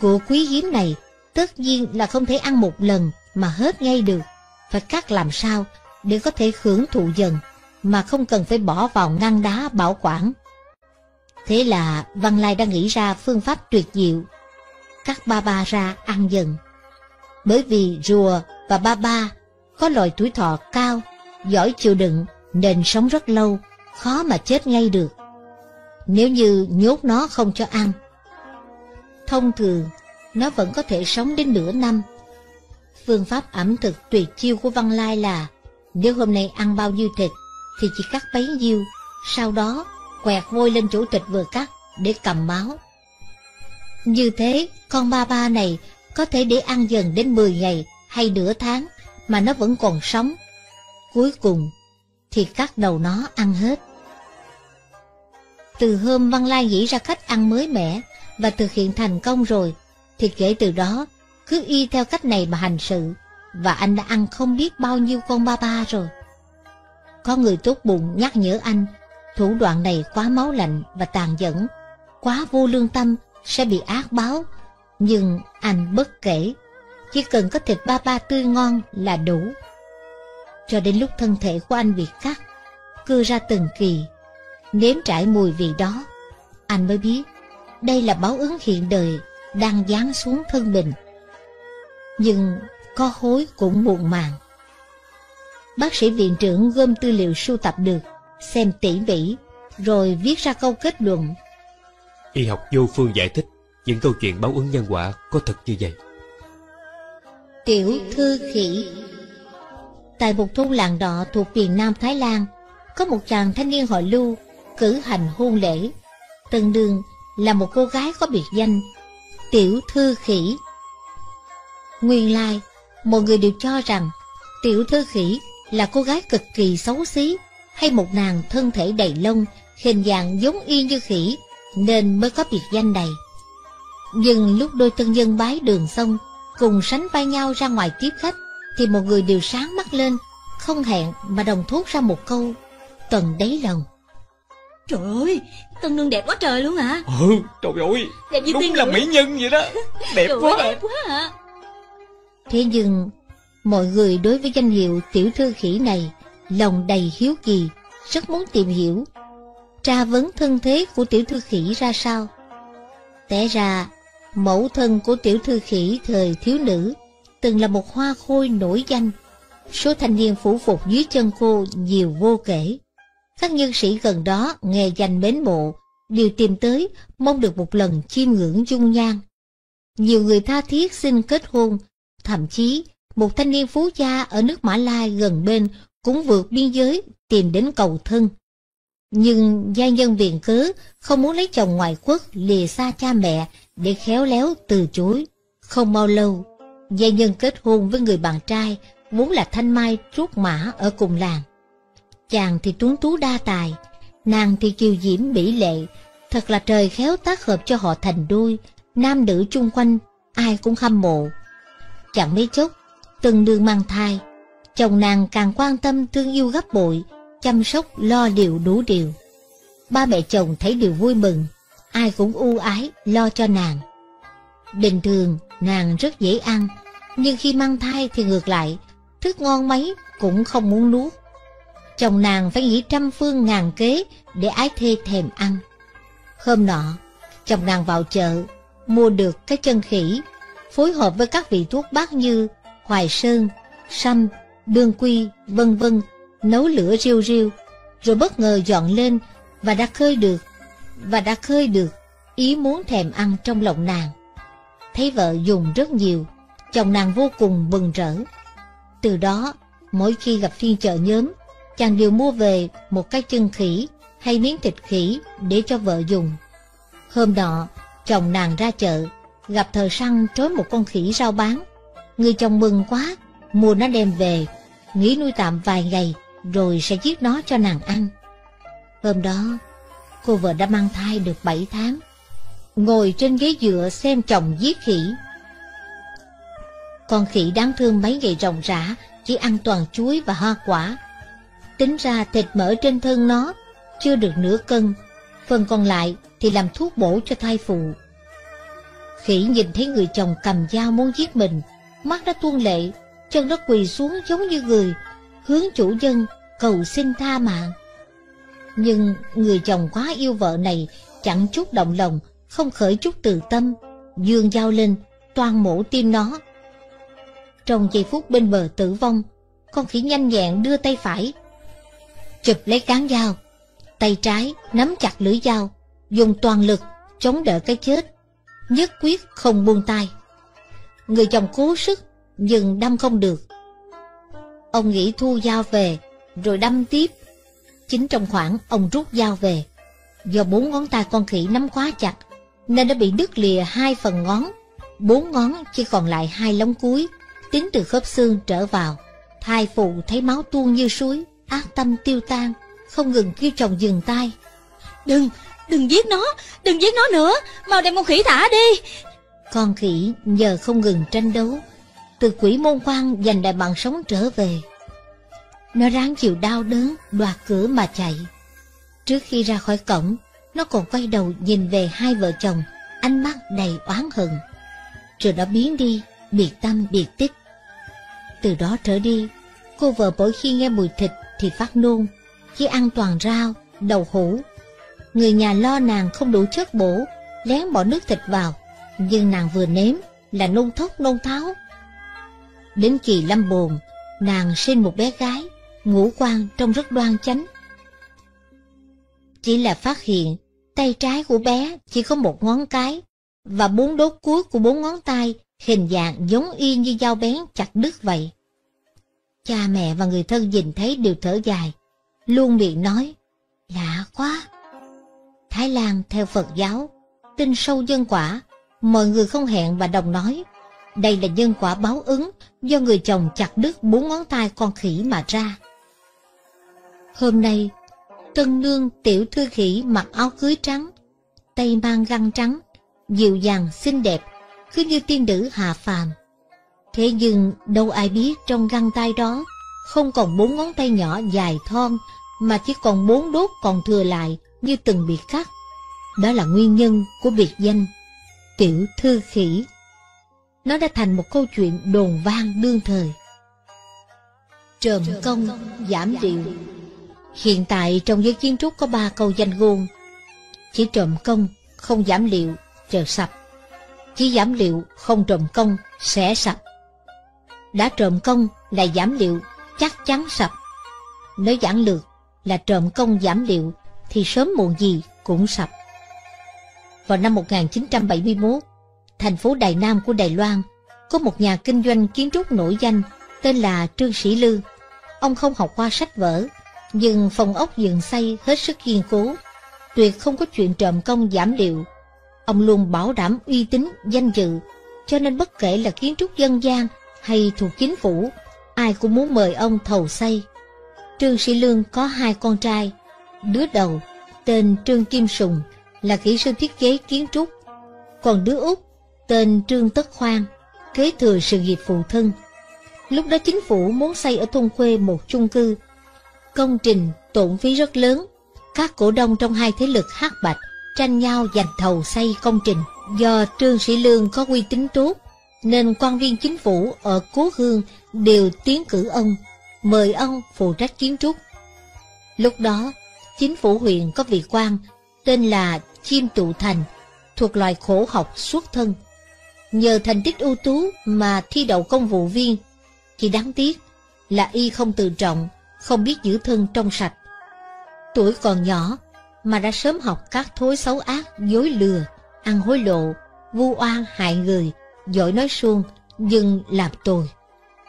Cụ quý hiếm này tất nhiên là không thể ăn một lần mà hết ngay được. Phải cắt làm sao để có thể hưởng thụ dần mà không cần phải bỏ vào ngăn đá bảo quản. Thế là Văn Lai đã nghĩ ra phương pháp tuyệt diệu. Cắt ba ba ra ăn dần. Bởi vì rùa và ba ba có loài tuổi thọ cao, giỏi chịu đựng nên sống rất lâu, khó mà chết ngay được. Nếu như nhốt nó không cho ăn. Thông thường, nó vẫn có thể sống đến nửa năm. Phương pháp ẩm thực tuyệt chiêu của Văn Lai là nếu hôm nay ăn bao nhiêu thịt thì chỉ cắt bấy nhiêu, sau đó quẹt vôi lên chỗ thịt vừa cắt để cầm máu. Như thế, con ba ba này có thể để ăn dần đến 10 ngày hay nửa tháng mà nó vẫn còn sống. Cuối cùng thì cắt đầu nó ăn hết. Từ hôm Văn Lai nghĩ ra cách ăn mới mẻ và thực hiện thành công rồi, thì kể từ đó cứ y theo cách này mà hành sự, và anh đã ăn không biết bao nhiêu con ba ba rồi. Có người tốt bụng nhắc nhở anh, thủ đoạn này quá máu lạnh và tàn nhẫn, quá vô lương tâm sẽ bị ác báo, nhưng anh bất kể, chỉ cần có thịt ba ba tươi ngon là đủ. Cho đến lúc thân thể của anh bị cắt, cưa ra từng kỳ, nếm trải mùi vị đó, anh mới biết đây là báo ứng hiện đời đang giáng xuống thân mình. Nhưng có hối cũng muộn màng. Bác sĩ viện trưởng gom tư liệu sưu tập được, xem tỉ mỉ, rồi viết ra câu kết luận. Y học vô phương giải thích những câu chuyện báo ứng nhân quả có thật như vậy. Tiểu thư khỉ Tại một thôn làng đọ thuộc miền Nam Thái Lan, có một chàng thanh niên họ Lưu cử hành hôn lễ. Tân đường là một cô gái có biệt danh Tiểu Thư Khỉ. Nguyên lai, mọi người đều cho rằng Tiểu Thư Khỉ là cô gái cực kỳ xấu xí hay một nàng thân thể đầy lông, hình dạng giống y như khỉ, nên mới có biệt danh này. Nhưng lúc đôi tân nhân bái đường xong, cùng sánh vai nhau ra ngoài tiếp khách, thì một người đều sáng mắt lên, không hẹn mà đồng thốt ra một câu, tần đáy lòng. Trời ơi, Tân Nương đẹp quá trời luôn hả? Ừ, trời ơi, Đẹp như đúng tiên là nữ. mỹ nhân vậy đó. Đẹp Trời ơi, quá. đẹp quá hả? Thế nhưng, mọi người đối với danh hiệu tiểu thư khỉ này lòng đầy hiếu kỳ, rất muốn tìm hiểu, tra vấn thân thế của tiểu thư khỉ ra sao. Té ra, mẫu thân của tiểu thư khỉ thời thiếu nữ từng là một hoa khôi nổi danh, Số thanh niên phủ phục dưới chân cô nhiều vô kể. Các nhân sĩ gần đó nghe danh mến mộ, đều tìm tới mong được một lần chiêm ngưỡng dung nhan. Nhiều người tha thiết xin kết hôn, thậm chí một thanh niên phú gia ở nước Mã Lai gần bên cũng vượt biên giới tìm đến cầu thân. Nhưng gia nhân viện cớ không muốn lấy chồng ngoại quốc lìa xa cha mẹ để khéo léo từ chối. Không bao lâu, gia nhân kết hôn với người bạn trai vốn là thanh mai trúc mã ở cùng làng. Chàng thì tuấn tú đa tài, nàng thì kiều diễm mỹ lệ, thật là trời khéo tác hợp cho họ thành đôi, nam nữ chung quanh, ai cũng hâm mộ. Chẳng mấy chốc, từng đường mang thai, chồng nàng càng quan tâm thương yêu gấp bội, chăm sóc lo liệu đủ điều. Ba mẹ chồng thấy điều vui mừng, ai cũng ưu ái lo cho nàng. Bình thường nàng rất dễ ăn, nhưng khi mang thai thì ngược lại, thức ngon mấy cũng không muốn nuốt. Chồng nàng phải nghĩ trăm phương ngàn kế để ái thê thèm ăn. Hôm nọ, chồng nàng vào chợ, mua được cái chân khỉ, phối hợp với các vị thuốc bắc như hoài sơn, sâm, đương quy, vân vân, nấu lửa riêu riêu, rồi bất ngờ dọn lên và đã khơi được, và đã khơi được ý muốn thèm ăn trong lòng nàng. Thấy vợ dùng rất nhiều, chồng nàng vô cùng bừng rỡ. Từ đó, mỗi khi gặp phiên chợ nhóm, chàng đều mua về một cái chân khỉ hay miếng thịt khỉ để cho vợ dùng. Hôm nọ, chồng nàng ra chợ, gặp thợ săn trói một con khỉ rau bán. Người chồng mừng quá, mua nó đem về, nghĩ nuôi tạm vài ngày, rồi sẽ giết nó cho nàng ăn. Hôm đó, cô vợ đã mang thai được 7 tháng. Ngồi trên ghế dựa xem chồng giết khỉ. Con khỉ đáng thương mấy ngày ròng rã, chỉ ăn toàn chuối và hoa quả. Tính ra thịt mỡ trên thân nó chưa được nửa cân, phần còn lại thì làm thuốc bổ cho thai phụ. Khỉ nhìn thấy người chồng cầm dao muốn giết mình, mắt đã tuôn lệ, chân nó quỳ xuống giống như người, hướng chủ dân cầu xin tha mạng. Nhưng người chồng quá yêu vợ này chẳng chút động lòng, không khởi chút từ tâm, dương dao lên, toan mổ tim nó. Trong giây phút bên bờ tử vong, con khỉ nhanh nhẹn đưa tay phải, chụp lấy cán dao, tay trái nắm chặt lưỡi dao, dùng toàn lực chống đỡ cái chết, nhất quyết không buông tay. Người chồng cố sức nhưng đâm không được. Ông nghĩ thu dao về rồi đâm tiếp. Chính trong khoảng ông rút dao về, do bốn ngón tay con khỉ nắm quá chặt nên đã bị đứt lìa hai phần ngón, bốn ngón chỉ còn lại hai lóng cuối, tính từ khớp xương trở vào. Thai phụ thấy máu tuôn như suối, ác tâm tiêu tan, không ngừng kêu chồng dừng tay. Đừng, đừng giết nó, đừng giết nó nữa, mau đem con khỉ thả đi. Con khỉ giờ không ngừng tranh đấu, từ quỷ môn quan giành đại mạng sống trở về. Nó ráng chịu đau đớn, đoạt cửa mà chạy. Trước khi ra khỏi cổng, nó còn quay đầu nhìn về hai vợ chồng, ánh mắt đầy oán hận. Rồi nó biến đi, biệt tâm biệt tích. Từ đó trở đi, cô vợ mỗi khi nghe mùi thịt thì phát nôn, chỉ ăn toàn rau, đầu hũ. Người nhà lo nàng không đủ chất bổ, lén bỏ nước thịt vào, nhưng nàng vừa nếm là nôn thốc nôn tháo. Đến kỳ lâm bồn, nàng sinh một bé gái, ngũ quan trông rất đoan chánh. Chỉ là phát hiện tay trái của bé chỉ có một ngón cái và bốn đốt cuối của bốn ngón tay hình dạng giống y như dao bén chặt đứt vậy. Cha mẹ và người thân nhìn thấy đều thở dài, luôn miệng nói, lạ quá. Thái Lan theo Phật giáo, tin sâu nhân quả, mọi người không hẹn và đồng nói, đây là nhân quả báo ứng do người chồng chặt đứt bốn ngón tay con khỉ mà ra. Hôm nay, tân nương tiểu thư khỉ mặc áo cưới trắng, tay mang găng trắng, dịu dàng xinh đẹp, cứ như tiên nữ hạ phàm. Thế nhưng đâu ai biết trong găng tay đó không còn bốn ngón tay nhỏ dài thon mà chỉ còn bốn đốt còn thừa lại như từng bị cắt. Đó là nguyên nhân của biệt danh Tiểu Thư Khỉ. Nó đã thành một câu chuyện đồn vang đương thời. Trầm công, giảm điệu Hiện tại trong giới kiến trúc có ba câu danh ngôn. Chỉ trộm công, không giảm liệu, chờ sập. Chỉ giảm liệu, không trộm công, sẽ sập. Đã trộm công lại giảm liệu chắc chắn sập. Nếu giản lược là trộm công giảm liệu thì sớm muộn gì cũng sập. Vào năm 1971, thành phố Đài Nam của Đài Loan có một nhà kinh doanh kiến trúc nổi danh tên là Trương Sĩ Lương. Ông không học qua sách vở, nhưng phòng ốc dựng xây hết sức kiên cố, tuyệt không có chuyện trộm công giảm liệu. Ông luôn bảo đảm uy tín, danh dự, cho nên bất kể là kiến trúc dân gian hay thuộc chính phủ, ai cũng muốn mời ông thầu xây. Trương Sĩ Lương có hai con trai, đứa đầu tên Trương Kim Sùng là kỹ sư thiết kế kiến trúc, còn đứa út tên Trương Tất Khoan kế thừa sự nghiệp phụ thân. Lúc đó chính phủ muốn xây ở thôn quê một chung cư. Công trình tổn phí rất lớn. Các cổ đông trong hai thế lực hát bạch tranh nhau giành thầu xây công trình. Do Trương Sĩ Lương có uy tín tốt, nên quan viên chính phủ ở Cố Hương đều tiến cử ông, mời ông phụ trách kiến trúc. Lúc đó, chính phủ huyện có vị quan tên là Chim Tụ Thành, thuộc loài khổ học xuất thân. Nhờ thành tích ưu tú mà thi đậu công vụ viên, chỉ đáng tiếc là y không tự trọng, không biết giữ thân trong sạch. Tuổi còn nhỏ mà đã sớm học các thối xấu ác, dối lừa, ăn hối lộ, vu oan hại người, giỏi nói suông, nhưng làm tồi,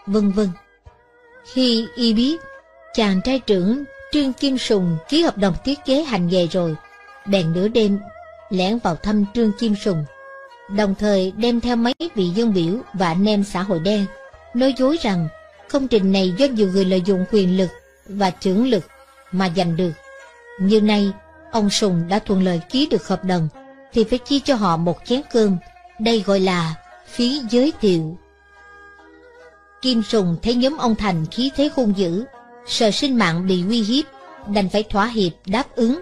vân vân. Khi y biết chàng trai trưởng Trương Kim Sùng ký hợp đồng thiết kế hành nghề rồi, bèn nửa đêm lẻn vào thăm Trương Kim Sùng, đồng thời đem theo mấy vị dân biểu và anh em xã hội đen, nói dối rằng công trình này do nhiều người lợi dụng quyền lực và trưởng lực mà giành được. Như nay, ông Sùng đã thuận lợi ký được hợp đồng, thì phải chia cho họ một chén cơm, đây gọi là phí giới thiệu. Kim Sùng thấy nhóm ông Thành khí thế hung dữ, sợ sinh mạng bị uy hiếp, đành phải thỏa hiệp đáp ứng.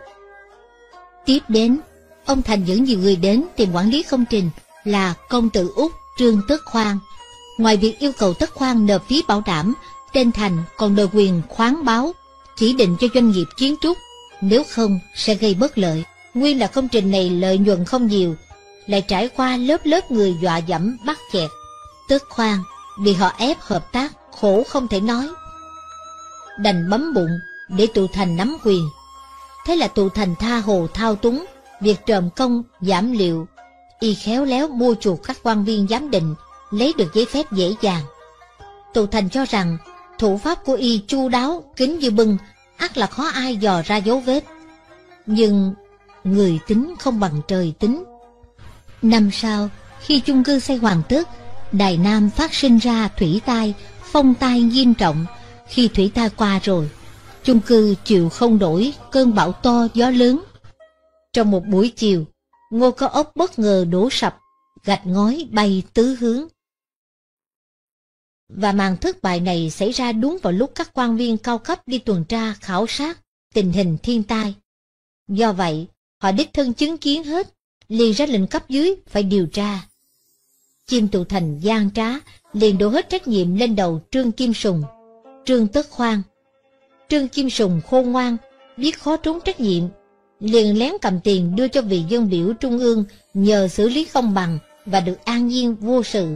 Tiếp đến, ông Thành dẫn nhiều người đến tìm quản lý công trình là công tử Úc Trương Tất Khoan. Ngoài việc yêu cầu Tất Khoan nộp phí bảo đảm, tên Thành còn đòi quyền khoán báo, chỉ định cho doanh nghiệp kiến trúc, nếu không sẽ gây bất lợi. Nguyên là công trình này lợi nhuận không nhiều, lại trải qua lớp lớp người dọa dẫm bắt chẹt. Tất Khoan bị họ ép hợp tác, khổ không thể nói. Đành bấm bụng để tụ thành nắm quyền. Thế là tụ thành tha hồ thao túng, việc trộm công, giảm liệu, y khéo léo mua chuộc các quan viên giám định, lấy được giấy phép dễ dàng. Tụ thành cho rằng thủ pháp của y chu đáo, kính như bưng, ắt là khó ai dò ra dấu vết. Nhưng người tính không bằng trời tính. Năm sau, khi chung cư xây hoàn tất, Đài Nam phát sinh ra thủy tai, phong tai nghiêm trọng. Khi thủy tai qua rồi, chung cư chịu không nổi cơn bão to gió lớn. Trong một buổi chiều, ngô có ốc bất ngờ đổ sập, gạch ngói bay tứ hướng. Và màn thất bại này xảy ra đúng vào lúc các quan viên cao cấp đi tuần tra khảo sát tình hình thiên tai. Do vậy, họ đích thân chứng kiến hết, liền ra lệnh cấp dưới phải điều tra. Chim tụ thành gian trá, liền đổ hết trách nhiệm lên đầu Trương Kim Sùng, Trương Tất Khoan. Trương Kim Sùng khôn ngoan, biết khó trốn trách nhiệm, liền lén cầm tiền đưa cho vị dân biểu trung ương nhờ xử lý không bằng và được an nhiên vô sự.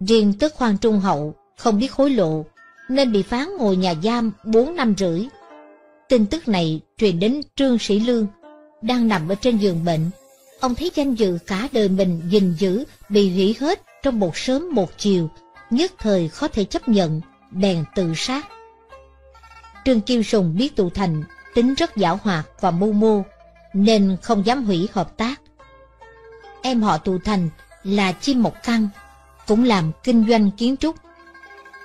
Riêng Tất Khoan Trung Hậu không biết hối lộ, nên bị phán ngồi nhà giam 4 năm rưỡi. Tin tức này truyền đến Trương Sĩ Lương, đang nằm ở trên giường bệnh. Ông thấy danh dự cả đời mình gìn giữ bị hủy hết trong một sớm một chiều, nhất thời khó thể chấp nhận, bèn tự sát. Trương Kim Sùng biết tụ thành tính rất giảo hoạt và mưu mô, nên không dám hủy hợp tác. Em họ tụ thành là chim mộc căng, cũng làm kinh doanh kiến trúc.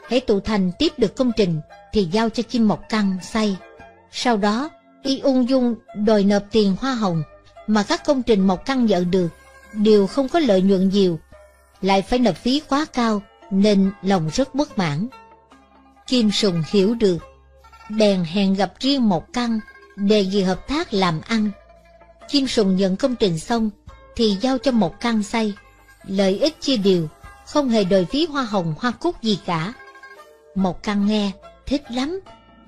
Hãy tụ thành tiếp được công trình thì giao cho chim mộc căng xây. Sau đó, y ung dung đòi nộp tiền hoa hồng mà các công trình mộc căng nhận được đều không có lợi nhuận nhiều, lại phải nộp phí quá cao nên lòng rất bất mãn. Kim Sùng hiểu được, bèn hẹn gặp riêng một căn, đề nghị hợp tác làm ăn. Kim Sùng nhận công trình xong, thì giao cho một căn xây, lợi ích chia đều, không hề đòi phí hoa hồng hoa cúc gì cả. Một căn nghe, thích lắm,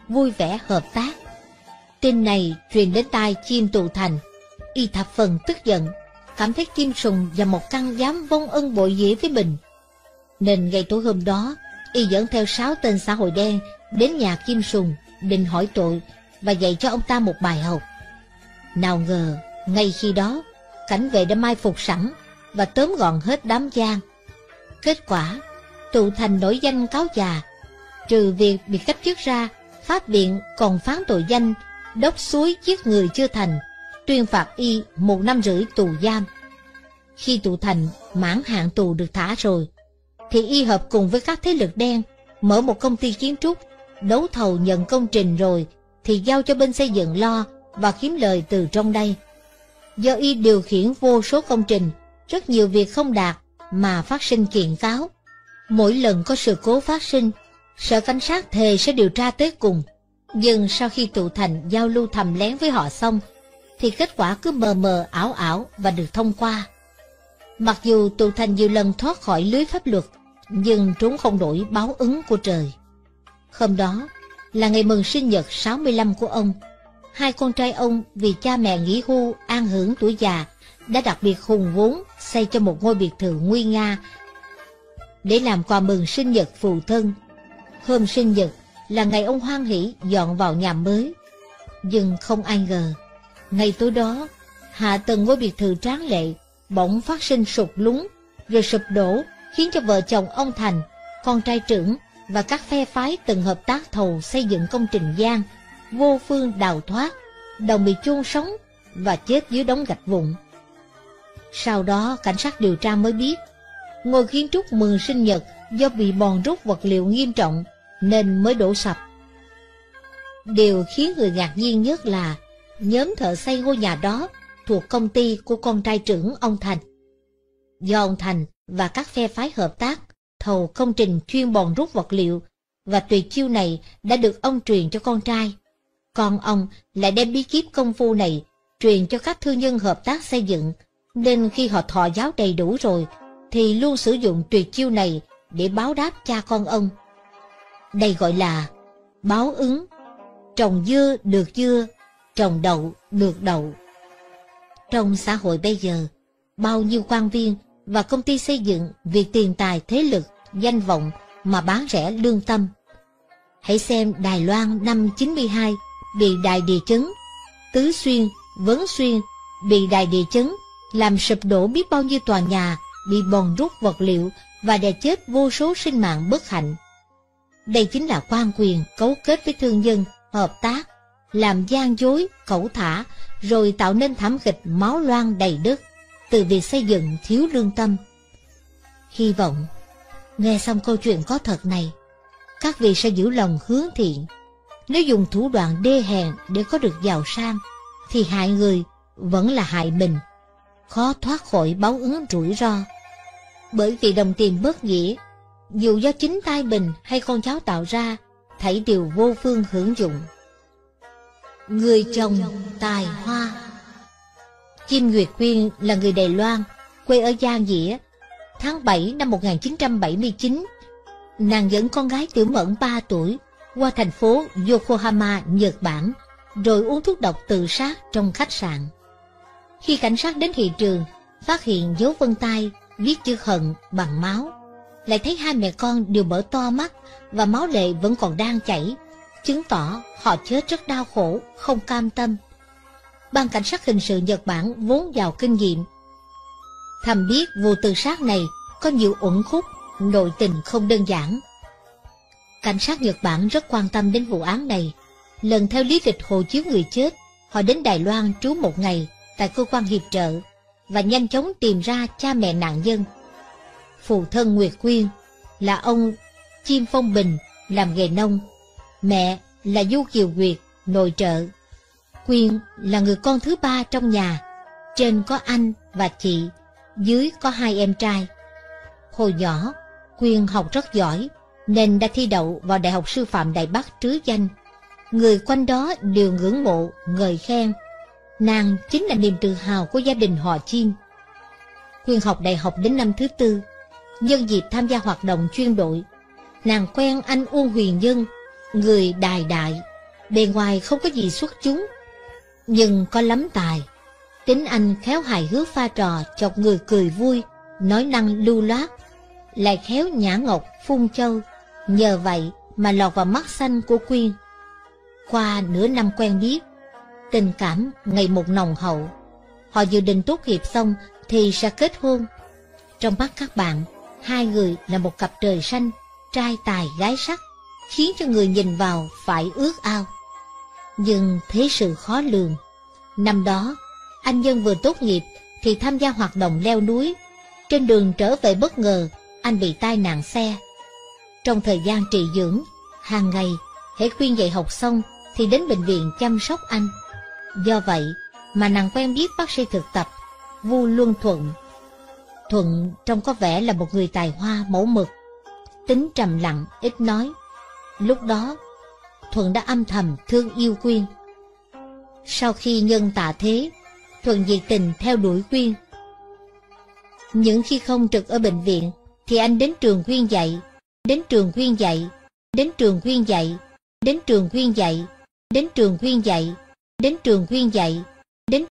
vui vẻ hợp tác. Tin này truyền đến tai chim tụ thành, y thập phần tức giận, cảm thấy Kim Sùng và một căn dám vong ân bội nghĩa với mình. Nên ngày tối hôm đó, y dẫn theo sáu tên xã hội đen đến nhà Kim Sùng định hỏi tội và dạy cho ông ta một bài học. Nào ngờ, ngay khi đó, cảnh vệ đã mai phục sẵn và tóm gọn hết đám giang. Kết quả, tụ thành nổi danh cáo già, trừ việc bị cách chức ra, pháp viện còn phán tội danh đốc suối giết người chưa thành, tuyên phạt y một năm rưỡi tù giam. Khi tụ thành mãn hạn tù được thả rồi, thì y hợp cùng với các thế lực đen mở một công ty kiến trúc, đấu thầu nhận công trình rồi thì giao cho bên xây dựng lo và kiếm lời từ trong đây. Do y điều khiển vô số công trình, rất nhiều việc không đạt mà phát sinh kiện cáo. Mỗi lần có sự cố phát sinh, sở cảnh sát thề sẽ điều tra tới cùng. Nhưng sau khi tụ thành giao lưu thầm lén với họ xong, thì kết quả cứ mờ mờ ảo ảo và được thông qua. Mặc dù tù thành nhiều lần thoát khỏi lưới pháp luật, nhưng trốn không nổi báo ứng của trời. Hôm đó là ngày mừng sinh nhật 65 của ông. Hai con trai ông vì cha mẹ nghỉ hưu an hưởng tuổi già đã đặc biệt hùng vốn xây cho một ngôi biệt thự nguy nga để làm quà mừng sinh nhật phụ thân. Hôm sinh nhật là ngày ông hoan hỷ dọn vào nhà mới. Nhưng không ai ngờ, ngày tối đó, hạ tầng ngôi biệt thự tráng lệ bỗng phát sinh sụt lún rồi sụp đổ khiến cho vợ chồng ông Thành, con trai trưởng và các phe phái từng hợp tác thầu xây dựng công trình gian vô phương đào thoát, đồng bị chôn sống và chết dưới đống gạch vụn. Sau đó cảnh sát điều tra mới biết, ngôi kiến trúc mừng sinh nhật do bị bòn rút vật liệu nghiêm trọng nên mới đổ sập. Điều khiến người ngạc nhiên nhất là nhóm thợ xây ngôi nhà đó thuộc công ty của con trai trưởng ông Thành. Do ông Thành và các phe phái hợp tác thầu công trình chuyên bòn rút vật liệu và tuyệt chiêu này đã được ông truyền cho con trai. Còn ông lại đem bí kíp công phu này truyền cho các thương nhân hợp tác xây dựng, nên khi họ thọ giáo đầy đủ rồi, thì luôn sử dụng tuyệt chiêu này để báo đáp cha con ông. Đây gọi là báo ứng. Trồng dưa được dưa, trồng đậu được đậu. Trong xã hội bây giờ, bao nhiêu quan viên và công ty xây dựng vì tiền tài thế lực, danh vọng mà bán rẻ lương tâm. Hãy xem Đài Loan năm 92 bị đại địa chấn, Tứ Xuyên, Vấn Xuyên bị đại địa chấn, làm sụp đổ biết bao nhiêu tòa nhà, bị bòn rút vật liệu và đè chết vô số sinh mạng bất hạnh. Đây chính là quan quyền cấu kết với thương nhân, hợp tác, làm gian dối, cẩu thả, rồi tạo nên thảm kịch máu loang đầy đất từ việc xây dựng thiếu lương tâm. Hy vọng, nghe xong câu chuyện có thật này, các vị sẽ giữ lòng hướng thiện. Nếu dùng thủ đoạn đê hèn để có được giàu sang, thì hại người vẫn là hại mình, khó thoát khỏi báo ứng rủi ro. Bởi vì đồng tiền bất nghĩa, dù do chính tay mình hay con cháu tạo ra, thảy đều vô phương hưởng dụng. Người chồng tài hoa Kim Nguyệt Quyên là người Đài Loan, quê ở Giang Dĩa. Tháng 7 năm 1979, nàng dẫn con gái tiểu mẫn 3 tuổi qua thành phố Yokohama, Nhật Bản, rồi uống thuốc độc tự sát trong khách sạn. Khi cảnh sát đến hiện trường, phát hiện dấu vân tay viết chữ hận bằng máu, lại thấy hai mẹ con đều mở to mắt và máu lệ vẫn còn đang chảy, chứng tỏ họ chết rất đau khổ, không cam tâm ban cảnh sát hình sự Nhật Bản vốn giàu kinh nghiệm. Thầm biết vụ tự sát này có nhiều uẩn khúc, nội tình không đơn giản. Cảnh sát Nhật Bản rất quan tâm đến vụ án này. Lần theo lý lịch hộ chiếu người chết, họ đến Đài Loan trú một ngày tại cơ quan hiệp trợ và nhanh chóng tìm ra cha mẹ nạn nhân. Phụ thân Nguyệt Quyên là ông Chim Phong Bình làm nghề nông, mẹ là Du Kiều Nguyệt nội trợ Quyên là người con thứ ba trong nhà, trên có anh và chị, dưới có hai em trai. Hồi nhỏ, Quyên học rất giỏi, nên đã thi đậu vào Đại học Sư phạm Đại Bắc trứ danh. Người quanh đó đều ngưỡng mộ, ngợi khen. Nàng chính là niềm tự hào của gia đình họ chiên. Quyên học đại học đến năm thứ tư, nhân dịp tham gia hoạt động chuyên đội. Nàng quen anh Uông Huyền Nhân, người đài đại, bề ngoài không có gì xuất chúng, nhưng có lắm tài. Tính anh khéo hài hước pha trò chọc người cười vui, nói năng lưu loát, lại khéo nhã ngọc phun châu. Nhờ vậy mà lọt vào mắt xanh của Quyên. Qua nửa năm quen biết, tình cảm ngày một nồng hậu. Họ dự định tốt nghiệp xong thì sẽ kết hôn. Trong mắt các bạn, hai người là một cặp trời xanh, trai tài gái sắc, khiến cho người nhìn vào phải ước ao. Nhưng thế sự khó lường. Năm đó, anh Nhân vừa tốt nghiệp thì tham gia hoạt động leo núi. Trên đường trở về bất ngờ, anh bị tai nạn xe. Trong thời gian trị dưỡng, hàng ngày, hãy khuyên dạy học xong thì đến bệnh viện chăm sóc anh. Do vậy mà nàng quen biết bác sĩ thực tập, Vu Luân Thuận. Thuận trông có vẻ là một người tài hoa mẫu mực, tính trầm lặng, ít nói. Lúc đó, Thuận đã âm thầm thương yêu Quyên. Sau khi nhân tạ thế, Thuận nhiệt tình theo đuổi Quyên. Những khi không trực ở bệnh viện, thì anh đến trường Quyên dạy, đến trường Quyên dạy, đến trường Quyên dạy, đến trường Quyên dạy, đến trường Quyên dạy, đến trường Quyên dạy, đến